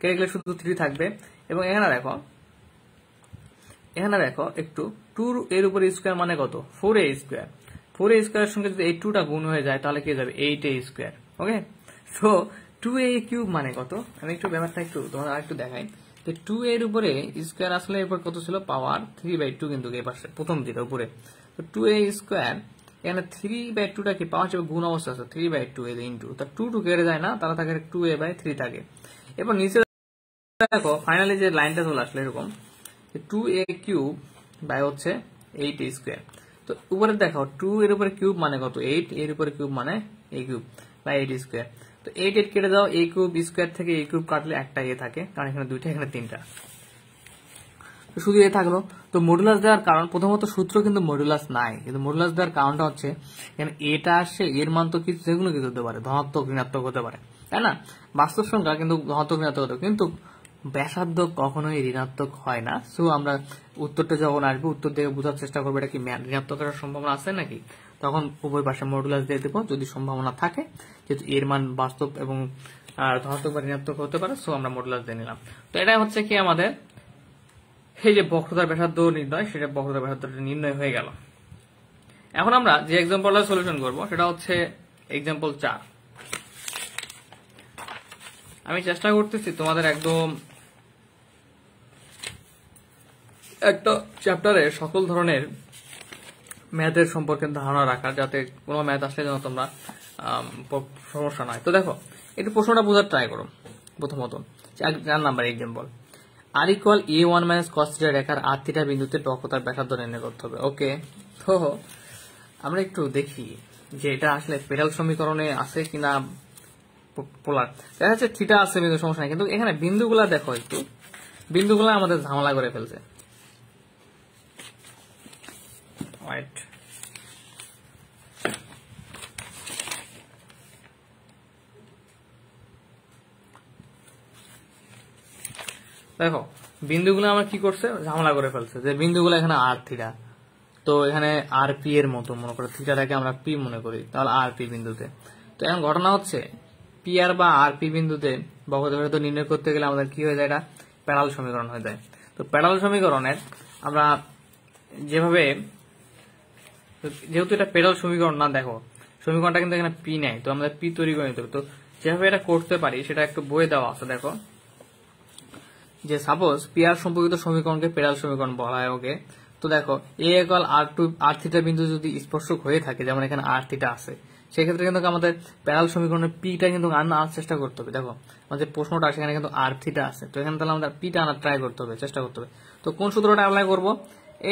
কেটে গেলে শুধু থ্রি থাকবে। এবং এখানে দেখো এখানে দেখো, একটু টু এর উপরে স্কোয়ার মানে কত? Four a square four a স্কোয়ারের সঙ্গে যদি এই টুটা গুণ হয়ে যায়, তাহলে কি যাবে? Eight a square okay so two a cube মানে কত? আমি একটু ব্যাপারটা একটু তোমার আরেকটু দেখাই। যে টু এর উপরে স্কোয়ার আসলে এরপর কত ছিল? পাওয়ার থ্রি বাই টু কিন্তু এই পাশে, প্রথম দিকে উপরে। তো টু এ স্কোয়ার এখানে থ্রি বাই টুটা কি? পাওয়ার হিসেবে গুণ অবস্থা আছে three by two a into তা টু টু কেটে যায় না, তারা থাকে টু এ বাই থ্রি থাকে। এরপর নিচে দেখো ফাইনালি যে লাইনটা চলে আসলো এরকম টু এ কিউব বাই হচ্ছে এইট এ স্কোয়ার তো উপরে দেখো টু এর উপরে কিউব মানে কত? এইট এর উপরে কিউব মানে a cube by eight square তো এইট এইট কেটে দাও এ কিউব স্কোয়ার থেকে এ কিউব কাটলে একটা এ থাকে, কারণ এখানে দুইটা, এখানে তিনটা। শুধু এ থাকল। তো মডুলাস দেওয়ার কারণ, প্রথমত সূত্র কিন্তু মডুলাস নাই। কিন্তু মডুলাস দেওয়ার কারণটা হচ্ছে এটা আসছে এর মান তো কিছু, যেগুলো কিছু হতে পারে, ধনাত্মক, ঋণাত্মক হতে পারে, তাই না? বাস্তব সংখ্যা কিন্তু ধনাত্মক, ঋণাত্মক হতে কিন্তু ব্যাসার্ধ কখনোই ঋণাত্মক হয় না। সো আমরা উত্তরটা যখন আসবে, উত্তর থেকে বোঝার চেষ্টা করব, এটা কি ঋণাত্মক হওয়ার সম্ভাবনা আছে নাকি? তখন উভয় পাশে মডুলাস দিয়ে দেবো, যদি সম্ভাবনা থাকে, যেহেতু এর মান বাস্তব এবং ধনাত্মক বা ঋণাত্মক হতে পারে সো আমরা মডুলাস দিয়ে নিলাম। তো এটা হচ্ছে কি আমাদের এই যে বক্রতার ব্যাসার্ধ নির্ণয়, সেটা বক্রতার ব্যাসার্ধটা নির্ণয় হয়ে গেল। এখন আমরা যে এক্সাম্পলটা সলিউশন করব, সেটা হচ্ছে এক্সাম্পল চার। আমি চেষ্টা করতেছি তোমাদের একদম একটা চ্যাপ্টারে সকল ধরনের ম্যাথের সম্পর্কে ধারণা রাখার যাতে কোনো ম্যাথ আসলে যেন তোমরা সমস্যা নয়। তো দেখো, একটু প্রশ্নটা বোঝার ট্রাই করো, প্রথমত। চার number example r equal a one minus cos theta রেখার আর থিটা বিন্দুতে বক্রতার ব্যাসার্ধ নির্ণয় করতে হবে। ওকে তো, আমরা একটু দেখি যে এটা আসলে পেডাল সমীকরণে আছে কিনা পোলার দেখা যাচ্ছে থিটা আছে বিন্দু সমস্যা কিন্তু এখানে বিন্দুগুলা দেখো একটু। বিন্দুগুলা আমাদের ঝামেলা করে ফেলছে। Right. দেখো, বিন্দুগুলো আমার কি করছে? ঝামেলা করে ফেলছে। যে বিন্দুগুলো এখানে আর থিটা তো এখানে আর পি এর মতো, মনে করো থিটাটাকে আমরা পি মনে করি, তাহলে আর পি বিন্দুতে। তো এখন ঘটনা হচ্ছে পি আর বা আর পি বিন্দুতে বক্রতা নির্ণয় করতে গেলে আমাদের কি হয়ে যায় এটা? প্যারাল সমীকরণ হয়ে যায়। তো প্যারাল সমীকরণের আমরা যেভাবে, যেহেতু এটা পেডাল সমীকরণ না, দেখো, সমীকরণটা কিন্তু এখানে পি নেয় তো আমাদের পি তৈরি করে নিতে হবে। তো যেভাবে এটা করতে পারি, সেটা একটু বয়ে দেওয়া আছে, দেখো। যে সাপোজ পি আর সম্পর্কিত সমীকরণকে পেডাল সমীকরণ বলা হয় ওকে, তো দেখো এ একল আর টু আর থিটা বিন্দু যদি স্পর্শক হয়ে থাকে, যেমন এখানে আর থিটা আছে, সেক্ষেত্রে কিন্তু আমাদের প্যারাল সমীকরণের পিটা কিন্তু আনার চেষ্টা করতে হবে। দেখো আমাদের প্রশ্নটা সেখানে কিন্তু আর থিটা আছে, তো এখানে তাহলে আমাদের পিটা আনার ট্রাই করতে হবে, চেষ্টা করতে হবে। তো কোন সূত্রটা অ্যাপ্লাই করব?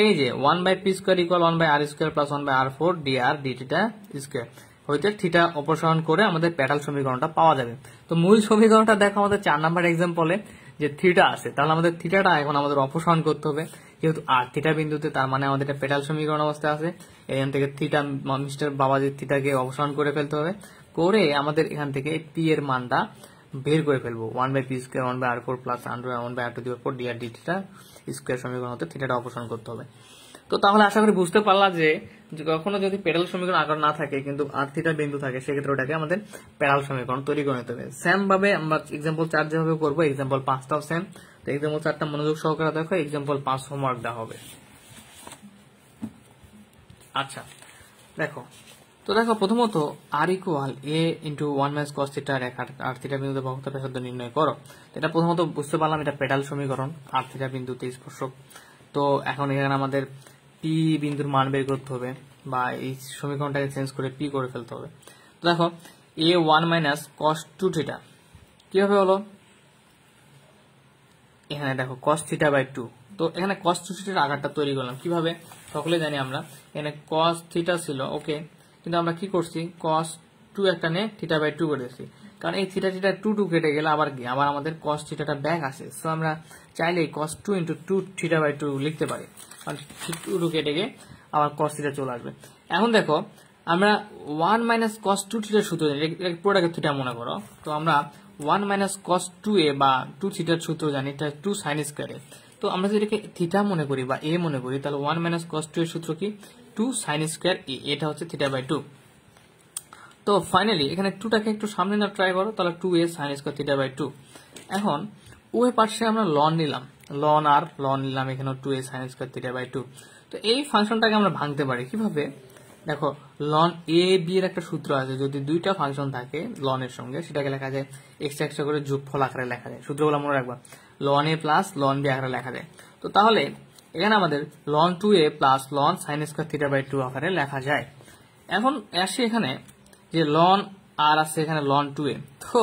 এই যে one by p square equal one by r square plus one by r four d r d theta square হইতে থিটা অপসারণ করে আমাদের প্যাটাল সমীকরণটা পাওয়া যাবে। তো মূল সমীকরণটা দেখো, আমাদের চার নাম্বার এক্সাম্পলে যে থিটা আছে, তাহলে আমাদের থিটাটা এখন আমাদের অপসারণ করতে হবে। যেহেতু আর থিটা বিন্দুতে, তার মানে আমাদের একটা পেটাল সমীকরণ অবস্থায় আছে। এখান থেকে থিটা মিস্টার বাবাজির থিটাকে অপসারণ করে ফেলতে হবে। করে আমাদের এখান থেকে পি এর মানটা বের করে ফেলব। One by p square one by r four plus one by r two four d r d theta square সমীকরণ হতে থিটাটা অপসারণ করতে হবে। তো তাহলে আশা করি বুঝতে পারলাম যে কখনো যদি পেডাল সমীকরণ আকার না থাকে, কিন্তু আর থিটা বিন্দু থাকে, সেক্ষেত্রে ওটাকে আমাদের প্যারাল সমীকরণ তৈরি করে নিতে হবে। সেম ভাবে আমরা এক্সাম্পল চার যেভাবে করব এক্সাম্পল পাঁচটাও সেম তো এক্সাম্পল চারটা মনোযোগ সহকারে দেখো এক্সাম্পল পাঁচ হোমওয়ার্ক দেওয়া হবে। আচ্ছা দেখো, তো দেখো প্রথমত r equal a into one minus cos theta Rekha, r theta বিন্দুতে বক্রতা ব্যাসার্ধ নির্ণয় করো। এটা প্রথমত বুঝতে পারলাম এটা পেডাল সমীকরণ আর থিটা বিন্দুতে স্পর্শক। তো এখন এখানে আমাদের পি বিন্দুর মান বের করতে হবে বা এই সমীকরণটাকে চেঞ্জ করে পি করে ফেলতে হবে। তো দেখো a one minus cos two theta কীভাবে হলো? এখানে দেখো কস থিটা বাই টু তো এখানে কস টু থিটার আকারটা তৈরি করলাম। কীভাবে? সকলে জানি আমরা, এখানে কস থিটা ছিল ওকে কিন্তু আমরা কি করছি? কস টু একটা নে থিটা বাই টু করে দিচ্ছি কারণ এই থিটা থিটা টু টু কেটে গেলে আবার কি? আবার আমাদের কস থিটাটা ব্যাক আসে। সো আমরা চাইলে cos two into two theta by two লিখতে পারি। কারণ টু টু কেটে গিয়ে আবার কস থিটা চলে আসবে। এখন দেখো, আমরা ওয়ান মাইনাস কস টু থিটার সূত্র জানি। পুরোটাকে থিটা মনে করো। তো আমরা one minus cos two a বা টু থিটার সূত্র জানি। এটা টু সাইন স্কোয়ারে তো আমরা যদি থিটা মনে করি বা এ মনে করি, তাহলে ওয়ান মাইনাস কস টু এর সূত্র কি? টু সাইন স্কোয়ার এ এটা হচ্ছে থিটা বাই টু তো ফাইনালি এখানে টুটাকে একটু সামনে না ট্রাই করো, তাহলে two a sine square theta by two এখন ওয়ে পার্শ্বে আমরা লন নিলাম। লন আর লন নিলাম এখানে two a sine square theta by two তো এই ফাংশনটাকে আমরা ভাঙতে পারি। কীভাবে? দেখো লন এ বি এর একটা সূত্র আছে, যদি দুইটা ফাংশন থাকে লনের সঙ্গে, সেটাকে লেখা যায় এক্সট্রা এক্সট্রা করে যোগফল আকারে লেখা যায়। সূত্রগুলো মনে রাখবা। Loan a plus loan b আকারে লেখা যায়। তো তাহলে, এখানে আমাদের ln two a plus ln sine square theta by two আকারে লেখা যায়। এখন, আসি এখানে যে লন আর আছে এখানে লন টু এ তো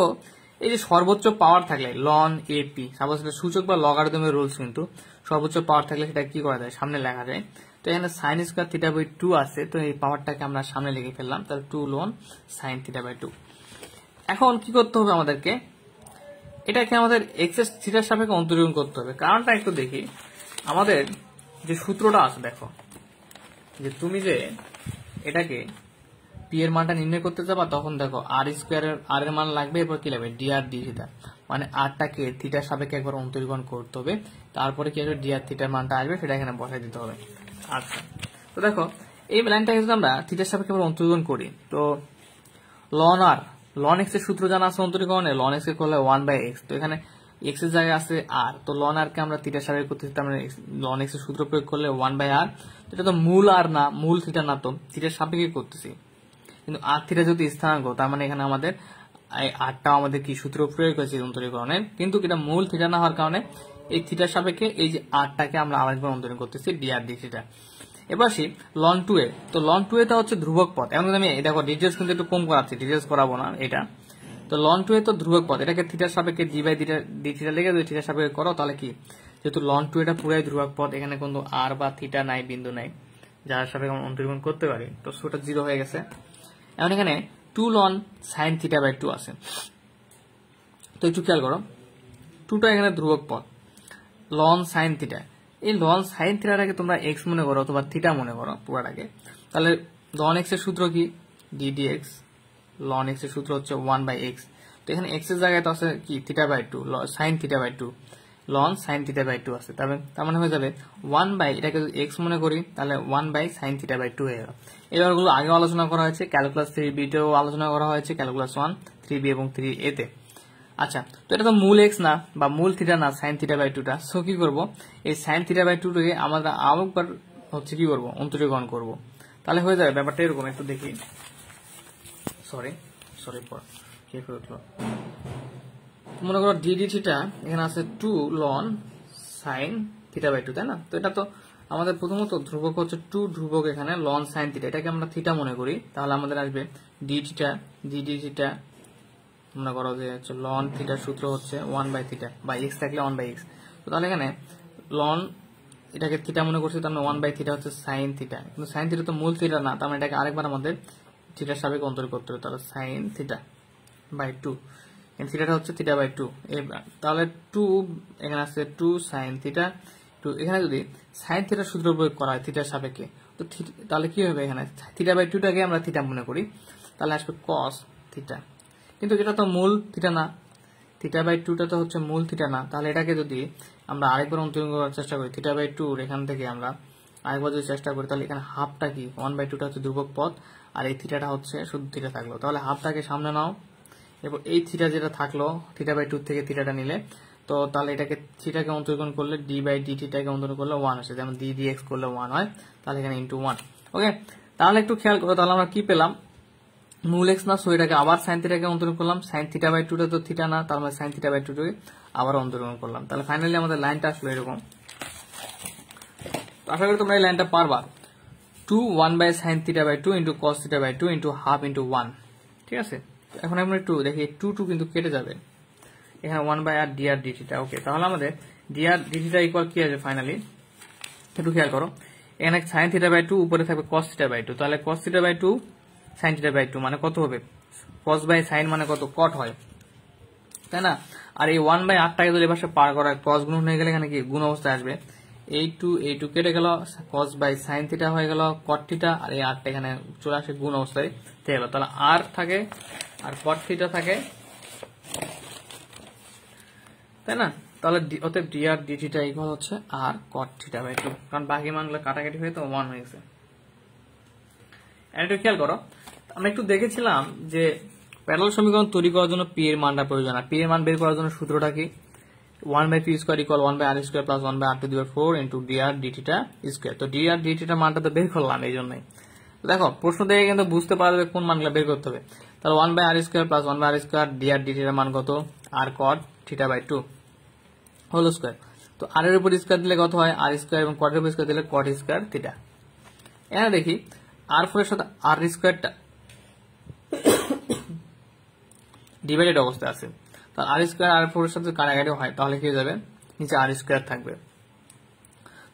এই যে সর্বোচ্চ পাওয়ার থাকলে লন এপি সাপোজ এটা সূচক বা লগারিদমের রুলস কিন্তু, সর্বোচ্চ পাওয়ার থাকলে সেটা কি করা যায়? সামনে লেখা যায়। তো এখানে sine square theta by two আছে, তো এই পাওয়ারটাকে আমরা সামনে লিখে ফেললাম, তাহলে two ln sine theta by two এখন কি করতে হবে আমাদেরকে? এটাকে আমাদের এক্সেস থিটার সাপেক্ষে অন্তরীকরণ করতে হবে। কারণটা একটু দেখি। আমাদের যে সূত্রটা আছে, দেখো, যে তুমি যে এটাকে পি এর মানটা নির্ণয় করতে যাবা, তখন দেখো আর স্কোয়ারের আর এর মান লাগবে, এরপর কি লাগবে? ডি আর ডি থিটা মানে আরটাকে থিটার সাপেক্ষে একবার অন্তরীকরণ করতে হবে। তারপরে কি হবে ডি আর থিটার মানটা আসবে, সেটা এখানে বসাই দিতে হবে। আচ্ছা। তো দেখো, এই লাইনটাকে যদি আমরা থিটার সাপেক্ষে একবার অন্তরীকরণ করি। তো লন আর লন এক্সের সূত্র জানা আছে অন্তরীকরণে লন এক্স করলে ওয়ান বাই এক্স তো এখানে এক্সের জায়গায় আছে আর তো লন আর কে আমরা থিটার সাপেক্ষে করতেছি তার মানে লন এক্সের সূত্র প্রয়োগ করলে ওয়ান বাই আর এটা তো মূল আর না, মূল থিটা না, তো থিটার সাপেক্ষে করতেছি। কিন্তু আর থিটা যদি স্থানাঙ্ক, তার মানে এখানে আমাদের এই আটটাও আমাদের কি সূত্র প্রয়োগ হয়েছে অন্তরীকরণের। কিন্তু এটা মূল থিটা না হওয়ার কারণে এই থিটার সাপেক্ষে এই যে আটটাকে আমরা আরেকবার অন্তরীণ করতেছি ডিআর ডি থিটা এবার আসি লন টু এ। তো লন টু এটা হচ্ছে ধ্রুবক পথ। কিন্তু আমি দেখো ডিটেলস কিন্তু একটু কম করাচ্ছি ডিটেলস করাবো না এটা। তো লন টু এ তো ধ্রুবক পথ। এটাকে থিটার সাপেক্ষে ডি বাই ডি থিটা লেগে যদি থিটার সাপেক্ষে করো, তাহলে কি? যেহেতু লন টু এটা পুরাই ধ্রুবক পথ, এখানে কিন্তু আর বা থিটা নাই, বিন্দু নাই, যার সাপেক্ষে আমরা করতে পারি। তো সেটা জিরো হয়ে গেছে। এখন এখানে two loan sine theta by two আছে। তো একটু খেয়াল করো টুটা এখানে ধ্রুবক পথ লন সাইন থিটা এই লন সাইন থিটাটাকে তোমরা এক্স মনে করো অথবা থিটা মনে করো পুরাটাকে তাহলে লন এক্সের সূত্র কি? ডিডি এক্স লন এক্সের সূত্র হচ্ছে ওয়ান বাই এক্স তো এখানে এক্সের জায়গায় তো আছে কি? Theta by two sine theta by two ln sine theta by two আছে। তবে তার মানে হয়ে যাবে ওয়ান বাই এটাকে যদি এক্স মনে করি, তাহলে one by sine theta by two হয়ে গেল এই ব্যাপারগুলো আগেও আলোচনা করা হয়েছে ক্যালকুলাস থ্রি বিতেও আলোচনা করা হয়েছে ক্যালকুলাস ওয়ান থ্রি বি এবং থ্রি এতে আচ্ছা তো এটা তো মূল এক্স না, বা মূল থিটা না সাইন থিটা বাই টুটা সো কি করব? এই সাইন থিটা বাই টুটাকে আমরা আরেকবার হচ্ছে কি করব? অন্তরীকরণ করব। তাহলে হয়ে যাবে, ব্যাপারটা এরকম, একটু দেখি। সরি সরি পর। কে করে উঠল? মনে করো ডিডি থিটা এখানে আছে two ln sine theta by two তাই না? তো এটা তো আমাদের প্রথমত ধ্রুবক হচ্ছে টু ধ্রুবক এখানে লন সাইন থিটা এটাকে আমরা থিটা মনে করি। তাহলে আমাদের আসবে ডি থিটা ডিডি থিটা মনে করো যে হচ্ছে লন থিটার সূত্র হচ্ছে ওয়ান বাই থিটা বা এক্স থাকলে ওয়ান বাই এক্স তো তাহলে এখানে লন এটাকে থিটা মনে করছি, তার মানে ওয়ান বাই থিটা হচ্ছে সাইন থিটা কিন্তু সাইন থিটা তো মূল থিটা না, তার মানে এটাকে আরেকবার আমাদের থিটার সাবেক অন্তর করতে হবে, তাহলে সাইন থিটা বাই টু থিটাটা হচ্ছে থিটা বাই টু তাহলে টু এখানে আছে টু সাইন থিটা টু এখানে যদি সাইন থিটার সূত্র প্রয়োগ করা হয় থিটার সাপেক্ষে, তো তাহলে কি হবে এখানে? থিটা বাই টুটাকে আমরা থিটা মনে করি। তাহলে আসবে কস থিটা কিন্তু এটা তো মূল থিটা না থিটা বাই টুটা তো হচ্ছে মূল থিটা না। তাহলে এটাকে যদি আমরা আরেকবার অন্তরীণ করার চেষ্টা করি থিটা বাই টুর এখান থেকে আমরা আরেকবার যদি চেষ্টা করি, তাহলে এখানে হাফটা কি? ওয়ান বাই টুটা হচ্ছে ধ্রুবক পথ, আর এই থিটাটা হচ্ছে শুধু থিটা থাকল। তাহলে হাফটাকে সামনে নাও। এরপর এই থিটা যেটা থাকল থিটা বাই টু থেকে থিটাটা নিলে, তো তাহলে এটাকে থিটাকে অন্তরীকরণ করলে ডি বাই ডি থিটাকে অন্তরীকরণ করলে ওয়ান আসে, যেমন ডি ডি এক্স করলে ওয়ান হয়, তাহলে এখানে ইন্টু ওয়ান ওকে তাহলে একটু খেয়াল করো, তাহলে আমরা কি পেলাম? মূল এক্স না সো এটাকে আবার সাইন থিটাকে অন্তরণ করলাম সাইন থিটা বাই টুটা তো থিটা না, তার মানে সাইন থিটা বাই টুটাকে আবার অন্তরণ করলাম। তাহলে ফাইনালি আমাদের লাইনটা আসলো এরকম। আশা করি তোমরা এই লাইনটা পারবা। Two one by sine theta by two into cos theta by two into half into one ঠিক আছে? এখন আমরা একটু দেখি টু টু কিন্তু কেটে যাবে। এখানে one by r d r ডিটিটা okay তাহলে আমাদের ডিআর ডিটিটা ইকুয়াল কি আছে ফাইনালি একটু খেয়াল করো। এখানে সাইন থিটা বাই টু উপরে থাকবে কস থিটা বাই টু তাহলে cos theta by two sine theta by two মানে কত হবে? কস বাই সাইন মানে কত? কট হয়। তাই না? আর এই ওয়ান বাই আটটাকে যদি এবার পার করা ক্রস গুণ হয়ে গেলে এখানে কি? গুণ অবস্থায় আসবে। এই টু এই টু কেটে গেল কস বাই সাইন থিটা হয়ে গেল কট থিটা আর এই আটটা এখানে চলে আসে গুণ অবস্থায়। থেকে গেল তাহলে আর থাকে আর কট থিটা থাকে। তাই না? তাহলে ডি- অতএব ডি আর ডিটিটা ইকুয়াল হচ্ছে r cot theta by two কারণ বাকি মানগুলো কাটাকাটি হয়ে তো ওয়ান হয়ে গেছে একটু খেয়াল করো। আমরা একটু দেখেছিলাম যে প্যারাল সমীকরণ তৈরি করার জন্য পি এর মানটা প্রয়োজন। আর পি এর মান বের করার জন্য সূত্রটা কি? One by p square equal one by r square plus one by r to দিবার four into d r d ডিটিটা square তো ডি আর ডি ডিটিটা মানটা তো বের করলাম এই জন্যই দেখো, প্রশ্ন দেখে কিন্তু বুঝতে পারবে কোন মানগুলো বের করতে হবে। তাহলে one by r square plus one by r square d r ডিটির মান কত? R cot theta by two whole square তো আর এর উপর স্কোয়ার দিলে কত হয়? আর স্কোয়ার এবং কটের উপর স্কোয়ার দিলে কট স্কোয়ার থিটা এখানে দেখি আর ফোর এর সাথে আর স্কোয়ারটা ডিভাইডেড অবস্থায় আছে। তাহলে আর স্কোয়ার আর ফোর এর সাথে কাটাকাটি হয়, তাহলে কি যাবে? নিচে আর স্কোয়ার থাকবে।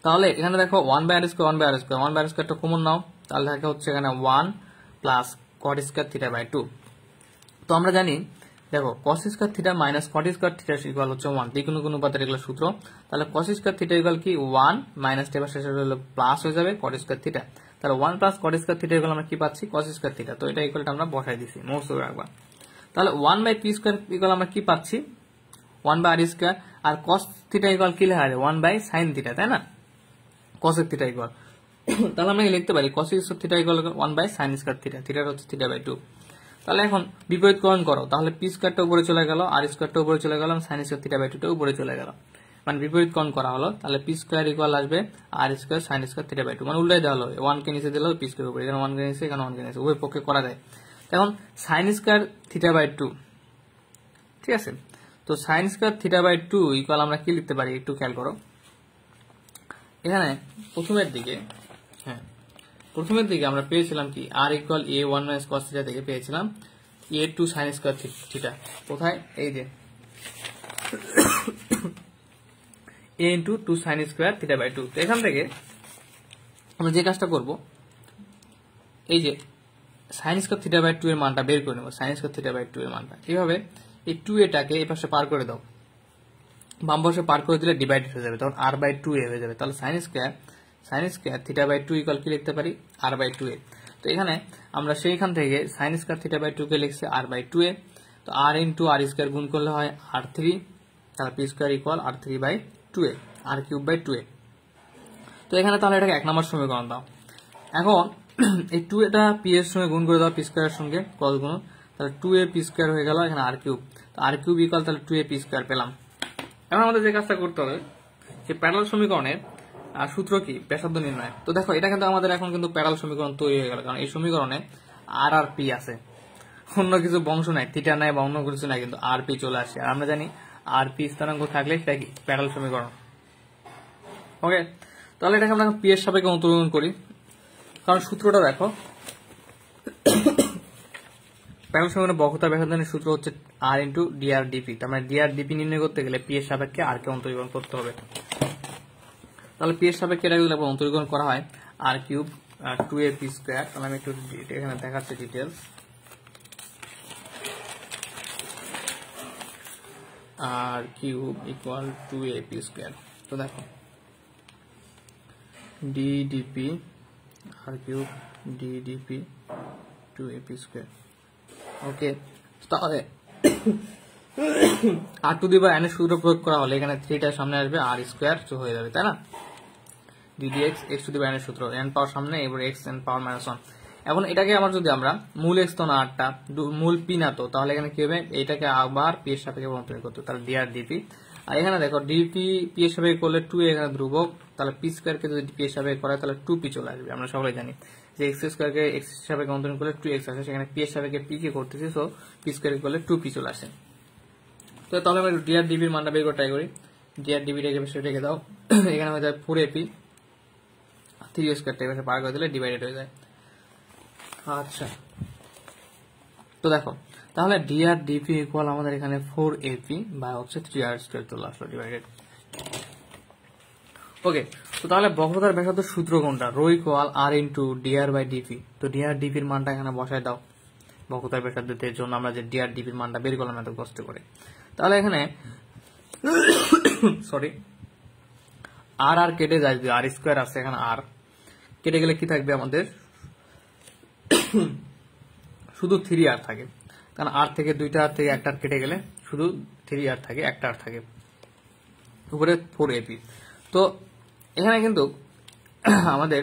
তাহলে এখানে দেখো one by r square one by r square one by r স্কোয়ারটা কমন নাও। তাহলে থাকে হচ্ছে এখানে one plus cot square theta by two তো আমরা জানি, দেখো cos square theta minus cot square theta equal হচ্ছে ওয়ান দ্বিগুণ কোন উপাদান, এগুলো সূত্র। তাহলে কস স্কোয়ার থিটা ইকুয়াল কি? ওয়ান মাইনাস টেবার শেষে হলো প্লাস হয়ে যাবে কট স্কোয়ার থিটা তাহলে one plus cot square theta equal আমরা কি পাচ্ছি? কস স্কোয়ার থিটা তো এটা ইকুয়ালটা আমরা বসাই দিছি নোটস রাখবা। তাহলে one by p square equal আমরা কি পাচ্ছি? ওয়ান বাই আর স্কোয়ার আর কস থিটা ইকুয়াল কি লেখা যায় ওয়ান বাই সাইন থিটা তাই না? কসেক থিটা ইকুয়াল তাহলে আমরা লিখতে পারি cos theta equal one by sine square theta থিটার হচ্ছে থিটা বাই টু তাহলে এখন বিপরীতকরণ করো, তাহলে পি স্কোয়ারটা উপরে চলে গেল আর স্কোয়ারটা উপরে চলে গেল সাইন স্কোয়ার থিটা বাই টুটা উপরে চলে গেল। মানে বিপরীতকরণ করা হলো, তাহলে পি স্কোয়ার ইকুয়াল আসবে r square sine square theta by two মানে উল্টাই দেওয়া হলো ওয়ান কে নিচে দিল পি স্কোয়ার উপরে, এখানে ওয়ান কে নিচে, এখানে ওয়ান কে নিচে, উভয় পক্ষে করা যায়। এখন sine square theta by two ঠিক আছে? তো sine square theta by two equal আমরা কি লিখতে পারি, একটু খেয়াল করো। এখানে প্রথমের দিকে প্রথমের দিকে আমরা পেয়েছিলাম কি? R equal a one minus cos theta থেকে পেয়েছিলাম a two sine square theta কোথায়? এই যে। A into two sine square theta by two এখান থেকে আমরা যে কাজটা করব, এই যে sine square theta by two এর মানটা বের করে নেব sine square theta by two এর মানটা। এইভাবে এই টু এটাকে এই পাশে পার করে দাও। বাম পাশে পার করে দিলে ডিভাইড হয়ে যাবে, তখন আর বাই টু এ হয়ে যাবে। তাহলে sine square sine square theta by two equal কি লিখতে পারি? আর বাই টু এ তো এখানে আমরা সেইখান থেকে sine square theta by two কে লিখছি আর বাই টু এ তো আর ইন্টু আর স্কোয়ার গুণ করলে হয় আর থ্রি তাহলে p square equal r three by two a r cube by two a তো এখানে তাহলে এটাকে এক নম্বর সমীকরণ দাও। এখন এই টু এটা পি এর সঙ্গে গুণ করে দাও পি স্কোয়ারের সঙ্গে কত গুণ। তাহলে টু এ পি স্কোয়ার হয়ে গেল এখানে আর কিউব তো আর কিউব ইকুয়াল তাহলে টু এ পি স্কোয়ার পেলাম। এখন আমাদের যে কাজটা করতে হবে, যে প্যারাল সমীকরণের আহ, সূত্র কি? ব্যাসার্ধ নির্ণয়। তো দেখো এটা কিন্তু আমাদের এখন কিন্তু প্যারাল সমীকরণ তৈরি হয়ে গেল কারণ এই সমীকরণে আর আর পি আছে। অন্য কিছু বংশ নাই থিটা নাই বা অন্য কিছু নাই কিন্তু আর পি চলে আসে। আর আমরা জানি আর পি স্থানাঙ্ক থাকলে সেটা কি? প্যারাল সমীকরণ। ওকে তাহলে এটাকে আমরা পি এর সাপেক্ষে অন্তর্গণ করি। কারণ সূত্রটা দেখো প্যারাল সমীকরণের বক্রতা ব্যাসার্ধনের সূত্র হচ্ছে আর ইন্টু ডিআর ডিপি তার মানে ডিআর ডিপি নির্ণয় করতে গেলে পি এর সাপেক্ষে আর কে অন্তর্গণ করতে হবে। তাহলে পি এর সাপেক্ষে এটা যদি অন্তর্গণ করা হয় r cube two a p square তাহলে আমি একটু এখানে দেখাচ্ছি details r cube equal two a p square তো দেখো d d p r cube d d p two a p square okay তাহলে আর টু দি বা এন এর সূত্র প্রয়োগ করা হলে এখানে থ্রিটার সামনে আসবে আর স্কোয়ার হয়ে যাবে, তাই না? D d x x to the এর সূত্র এন পাওয়ার সামনে, এবার x n power minus one এখন এটাকে আবার যদি আমরা মূল এক্স তো না আটটা মূল পি না তো, তাহলে এখানে কি হবে? এটাকে আবার পি এর সাপেক্ষে রূপান্তর করতে। তাহলে ডিআর ডিপি আর এখানে দেখো ডিপি পি এর সাপেক্ষে করলে টু এখানে ধ্রুবক, তাহলে পি স্কোয়ারকে যদি পি এর সাপেক্ষে করা, তাহলে টু পি চলে আসবে, আমরা সবাই জানি। যে এক্স স্কোয়ারকে এক্স সাপেক্ষে অন্তরণ করলে টু এক্স আসে, সেখানে পি এর সাপেক্ষে পি কে করতেছি সো পি স্কোয়ারকে করলে টু পি চলে আসে। তো তাহলে আমরা ডিআর ডিবির মানটা বের করে ট্রাই করি। ডিআর ডিবি রেখে দাও। এখানে হয়ে যায় ফোর এপি থ্রি স্কোয়ারটা এবার পার করে দিলে ডিভাইডেড হয়ে যায়। আচ্ছা। তো দেখো, তাহলে ডিআর ডিপি ইকুয়াল আমাদের এখানে ফোর এপি বা হচ্ছে থ্রি আর স্কোয়ার চলে আসলো ডিভাইডেড ওকে তো তাহলে বক্রতার ব্যাসার্ধ সূত্র কোনটা? Rho equal r into d r by d p তো ডিআর ডিপির মানটা এখানে বসায় দাও। বক্রতার ব্যাসার্ধের জন্য আমরা যে ডিআর ডিপির মানটা বের করলাম এত কষ্ট করে। তাহলে এখানে সরি আর আর কেটে যায় আর স্কোয়ার আছে এখানে আর কেটে গেলে কি থাকবে আমাদের? শুধু থ্রি আর থাকে। কারণ আর থেকে দুইটা আর থেকে একটা কেটে গেলে শুধু থ্রি আর থাকে, একটা আর থাকে। উপরে ফোর এপি তো এখানে কিন্তু আমাদের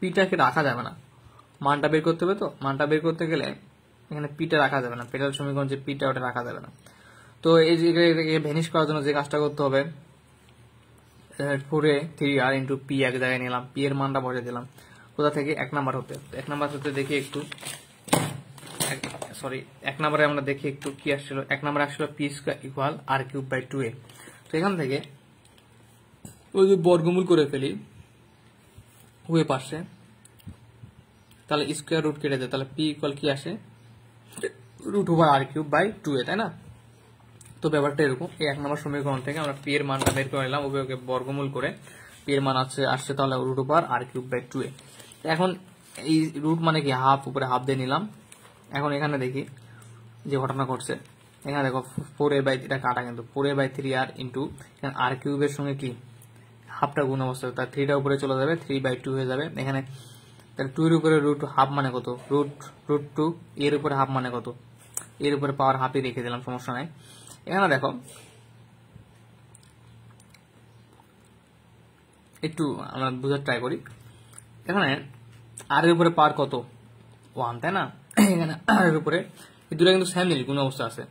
পিটাকে রাখা যাবে না। মানটা বের করতে হবে তো? মানটা বের করতে গেলে এখানে পিটা রাখা যাবে না। পেটাল সমীকরণ যে পিটা ওটা রাখা যাবে না। তো এই যে ভেনিশ করার জন্য যে কাজটা করতে হবে ফোরে থ্রি আর ইন্টু পি এক জায়গায় নিলাম। পি এর মানটা বসে দিলাম। কোথা থেকে? এক নাম্বার হতে। এক নাম্বার হতে দেখি একটু। সরি এক নাম্বারে আমরা দেখি একটু কি আসছিল। এক নম্বরে আসছিল p square equal r cube by two a তো এখান থেকে ওই যে বর্গমূল করে ফেলি ওয়ে পাশে তাহলে স্কোয়ার রুট কেটে দেয়। তাহলে পি ইকুয়াল কি আসে? Root over r cube by two a তাই না? তো ব্যাপারটা এরকম। এই এক নম্বর সমীকরণ থেকে আমরা পি এর মানটা বের করে নিলাম ওকে বর্গমূল করে পি এর মান আছে আসছে তাহলে root over r cube by two a এখন এই রুট মানে কি? হাফ উপরে হাফ দিয়ে নিলাম। এখন এখানে দেখি যে ঘটনা ঘটছে। এখানে দেখো ফোর এ বাই এটা কাটা কিন্তু four a by three r into r কিউবের সঙ্গে কি? হাফটা গুণ অবস্থা। তার থ্রিটা উপরে চলে যাবে থ্রি বাই টু হয়ে যাবে। এখানে তাহলে টু এর উপরে রুট হাফ মানে কত? রুট রুট টু এর উপরে হাফ মানে কত? এর উপরে পাওয়ার হাফই রেখে দিলাম, সমস্যা নাই। এখানে দেখো। একটু আমরা বোঝার ট্রাই করি। এখানে আর এর উপরে পাওয়ার কত? ওয়ান তাই না? এখানে আর এর উপরে। এই দুটো কিন্তু স্যাম নিলি কোনো অবস্থা আছে।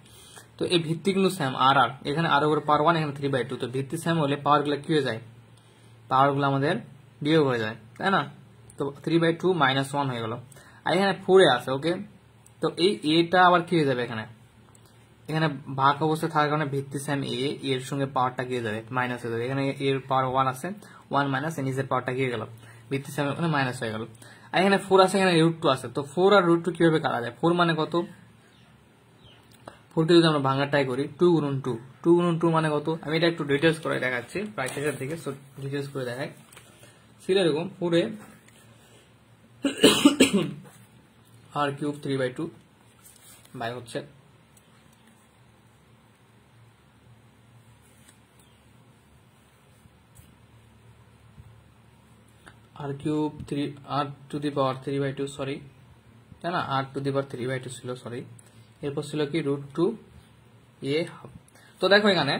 তো এই ভিত্তি কিন্তু স্যাম আর আর এখানে আর উপরে পাওয়ার ওয়ান এখানে থ্রি বাই টু তো ভিত্তি স্যাম হলে পাওয়ারগুলো কি হয়ে যায়? পাওয়ারগুলো আমাদের বিয়োগ হয়ে যায়, তাই না? তো three by two minus one হয়ে গেল। আর এখানে ফোরে আছে ওকে তো এই এটা আবার কি হয়ে যাবে এখানে? এখানে ভাগ অবস্থায় থাকার কারণে ভিত্তি সেম এ এর সঙ্গে পাওয়ারটা গিয়ে যাবে মাইনাস হয়ে যাবে। এখানে এর পাওয়ার ওয়ান আছে ওয়ান মাইনাস নিজের পাওয়ারটা গিয়ে গেল। ভিত্তি সেম ওখানে মাইনাস হয়ে গেল। আর এখানে ফোর আছে, এখানে রুট টু আছে। তো ফোর আর রুট টু কীভাবে কাটা যায়? ফোর মানে কত? ফোরকে যদি আমরা ভাঙার ট্রাই করি টু গুণন টু টু গুণন টু মানে কত? আমি এটা একটু ডিটেলস করে দেখাচ্ছি প্রায় শেষের দিকে ডিটেলস করে দেখাই। ছিল এরকম ফোরে r cube three by two by হচ্ছে r cube three r to the power three by two sorry তাই না r to the power three by two ছিল সরি এরপর ছিল কি? রুট টু এ হাফ তো দেখো এখানে,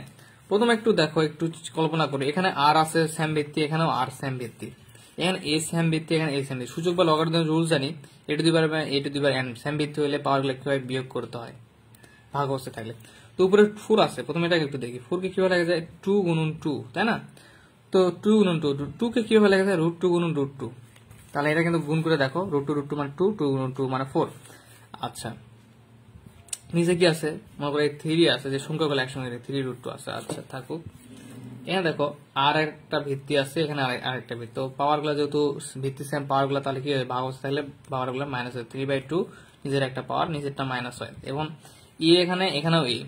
প্রথম একটু দেখো, একটু কল্পনা করো। এখানে আর আছে স্যাম ভিত্তি, এখানেও আর স্যাম ভিত্তি। এখানে এ স্যাম ভিত্তি, এখানে এ স্যাম ভিত্তি। সূচক বা লগারিদম রুল জানি এ টু দিবার এ টু দিবার এন স্যাম ভিত্তি হলে পাওয়ারগুলো কীভাবে বিয়োগ করতে হয়? ভাগ অবস্থায় থাকলে। তো উপরে ফোর আছে, প্রথমে এটাকে একটু দেখি। ফোর কে কীভাবে লেখা যায়? টু গুণন টু তাই না? তো টু গুণন টু টু কে কীভাবে লেখা যায় রুট টু গুণন রুট টু তাহলে এটা কিন্তু গুণ করে দেখো রুট টু রুট টু মানে টু টু গুণন টু মানে ফোর আচ্ছা। নিচে কি আছে? মনে করো থ্রি আছে, যে সংখ্যাগুলো একসঙ্গে থ্রি রুট টু আছে। আচ্ছা থাকুক এখানে দেখো আর একটা ভিত্তি আছে, এখানে আরেকটা ভিত্তি। তো পাওয়ারগুলো যেহেতু ভিত্তি সেম পাওয়ারগুলো তাহলে কি ভাগ অবস্থা থাকলে পাওয়ারগুলো মাইনাস হয় থ্রি বাই টু নিজের একটা পাওয়ার নিজেরটা মাইনাস হয়। এবং ই এখানে, এখানেও ই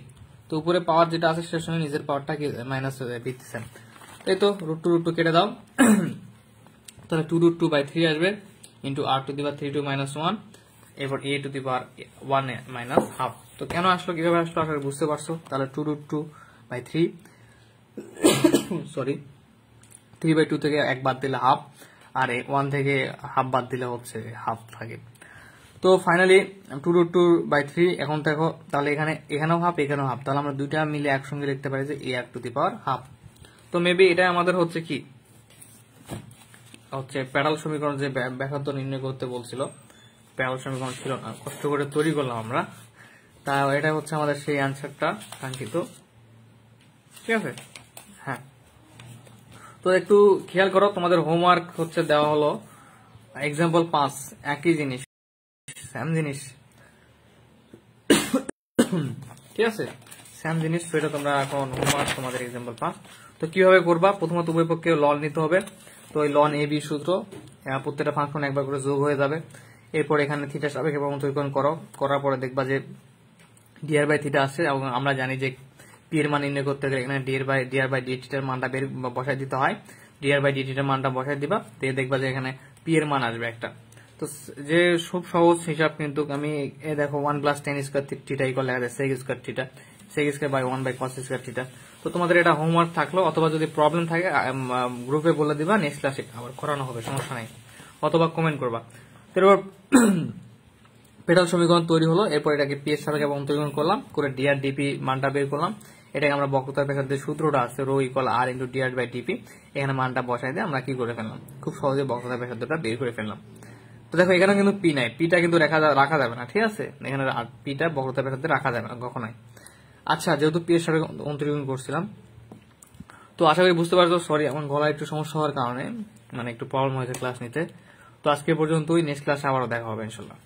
তো উপরে পাওয়ার যেটা আছে, সেটার সঙ্গে নিজের পাওয়ারটা কি মাইনাস হয়ে যায় ভিত্তি সেম তাই তো রুট টু রুট টু কেটে দাও। তাহলে two root two by three আসবে into r to the power three two minus one এরপর a to the power one minus half তো কেন আসলো, কীভাবে আসলো আসলে বুঝতে পারছ। তাহলে two root two by three sorry three by two থেকে এক বাদ দিলে হাফ আর এ ওয়ান থেকে হাফ বাদ দিলে হচ্ছে হাফ থাকে। তো finally two root two by three এখন দেখো, তাহলে এখানে, এখানেও হাফ এখানেও হাফ তাহলে আমরা দুইটা মিলে একসঙ্গে লিখতে পারি যে এ এক টু দি পাওয়ার হাফ তো মেবি এটা আমাদের হচ্ছে কি? হচ্ছে প্যাডাল সমীকরণ যে ব্যাঘাত নির্ণয় করতে বলছিল প্যাডাল সমীকরণ ছিল না, কষ্ট করে তৈরি করলাম আমরা। তা এটা হচ্ছে আমাদের সেই অ্যান্সারটা কাঙ্ক্ষিত। ঠিক আছে? হ্যাঁ। তো একটু খেয়াল করো, তোমাদের হোমওয়ার্ক হচ্ছে দেওয়া হলো এক্সাম্পল পাঁচ, একই জিনিস সেম জিনিস। ঠিক আছে? সেম জিনিস এটা তোমরা এখন হোমওয়ার্ক তোমাদের এক্সাম্পল পাঁচ। তো কীভাবে করবা? প্রথমত উভয় পক্ষে লন নিতে হবে। তো ওই লন এ বি সূত্র প্রত্যেকটা ফাংশন একবার করে যোগ হয়ে যাবে। এরপর এখানে থিটা সাপেক্ষে প্রবণতরীকরণ করো। করার পরে দেখবা যে ডিআর বাই থিটা আসছে এবং আমরা জানি যে পি এর মান নির্ণয় করতে গেলে এখানে d r by d r by ডিটিটার মানটা বের বসাই দিতে হয়। ডিআর বাই ডিটিটার মানটা বসাই দিবা। তো দেখবা যে এখানে পি এর মান আসবে একটা। তো যে খুব সহজ হিসাব কিন্তু আমি দেখো one plus tan square theta equal লেখা যায় sec square theta sec square by one by cos square theta তো তোমাদের এটা হোমওয়ার্ক থাকল, অথবা যদি প্রবলেম থাকে গ্রুপে বলে দিবা নেক্সট ক্লাসে আবার করানো হবে, সমস্যা নাই। অথবা কমেন্ট করবা। এরপর পেটাল সমীকরণ তৈরি হলো, এরপর এটাকে পি এর সাপেক্ষে অন্তরীকরণ করলাম, করে ডিআর ডিপি মানটা বের করলাম। এটাকে আমরা বক্রতার ব্যাসার্ধের সূত্রটা আছে, rho equal r into d r by d p এখানে মানটা বসাই দিয়ে আমরা কি করে ফেললাম? খুব সহজে বক্রতার ব্যাসার্ধটা বের করে ফেললাম। তো দেখো এখানে কিন্তু পি নাই পিটা কিন্তু রাখা যাবে না, ঠিক আছে? এখানে পিটা বক্রতার ব্যাসার্ধে রাখা যাবে না, কখনোই। আচ্ছা যেহেতু পিএসআর এর সাথে করছিলাম, তো আশা করি বুঝতে পারছ সরি আমার গলায় একটু সমস্যা হওয়ার কারণে মানে একটু প্রবলেম হয়েছে ক্লাস নিতে। তো আজকে পর্যন্তই নেক্সট ক্লাসে আবারও দেখা হবে, ইনশাল্লাহ।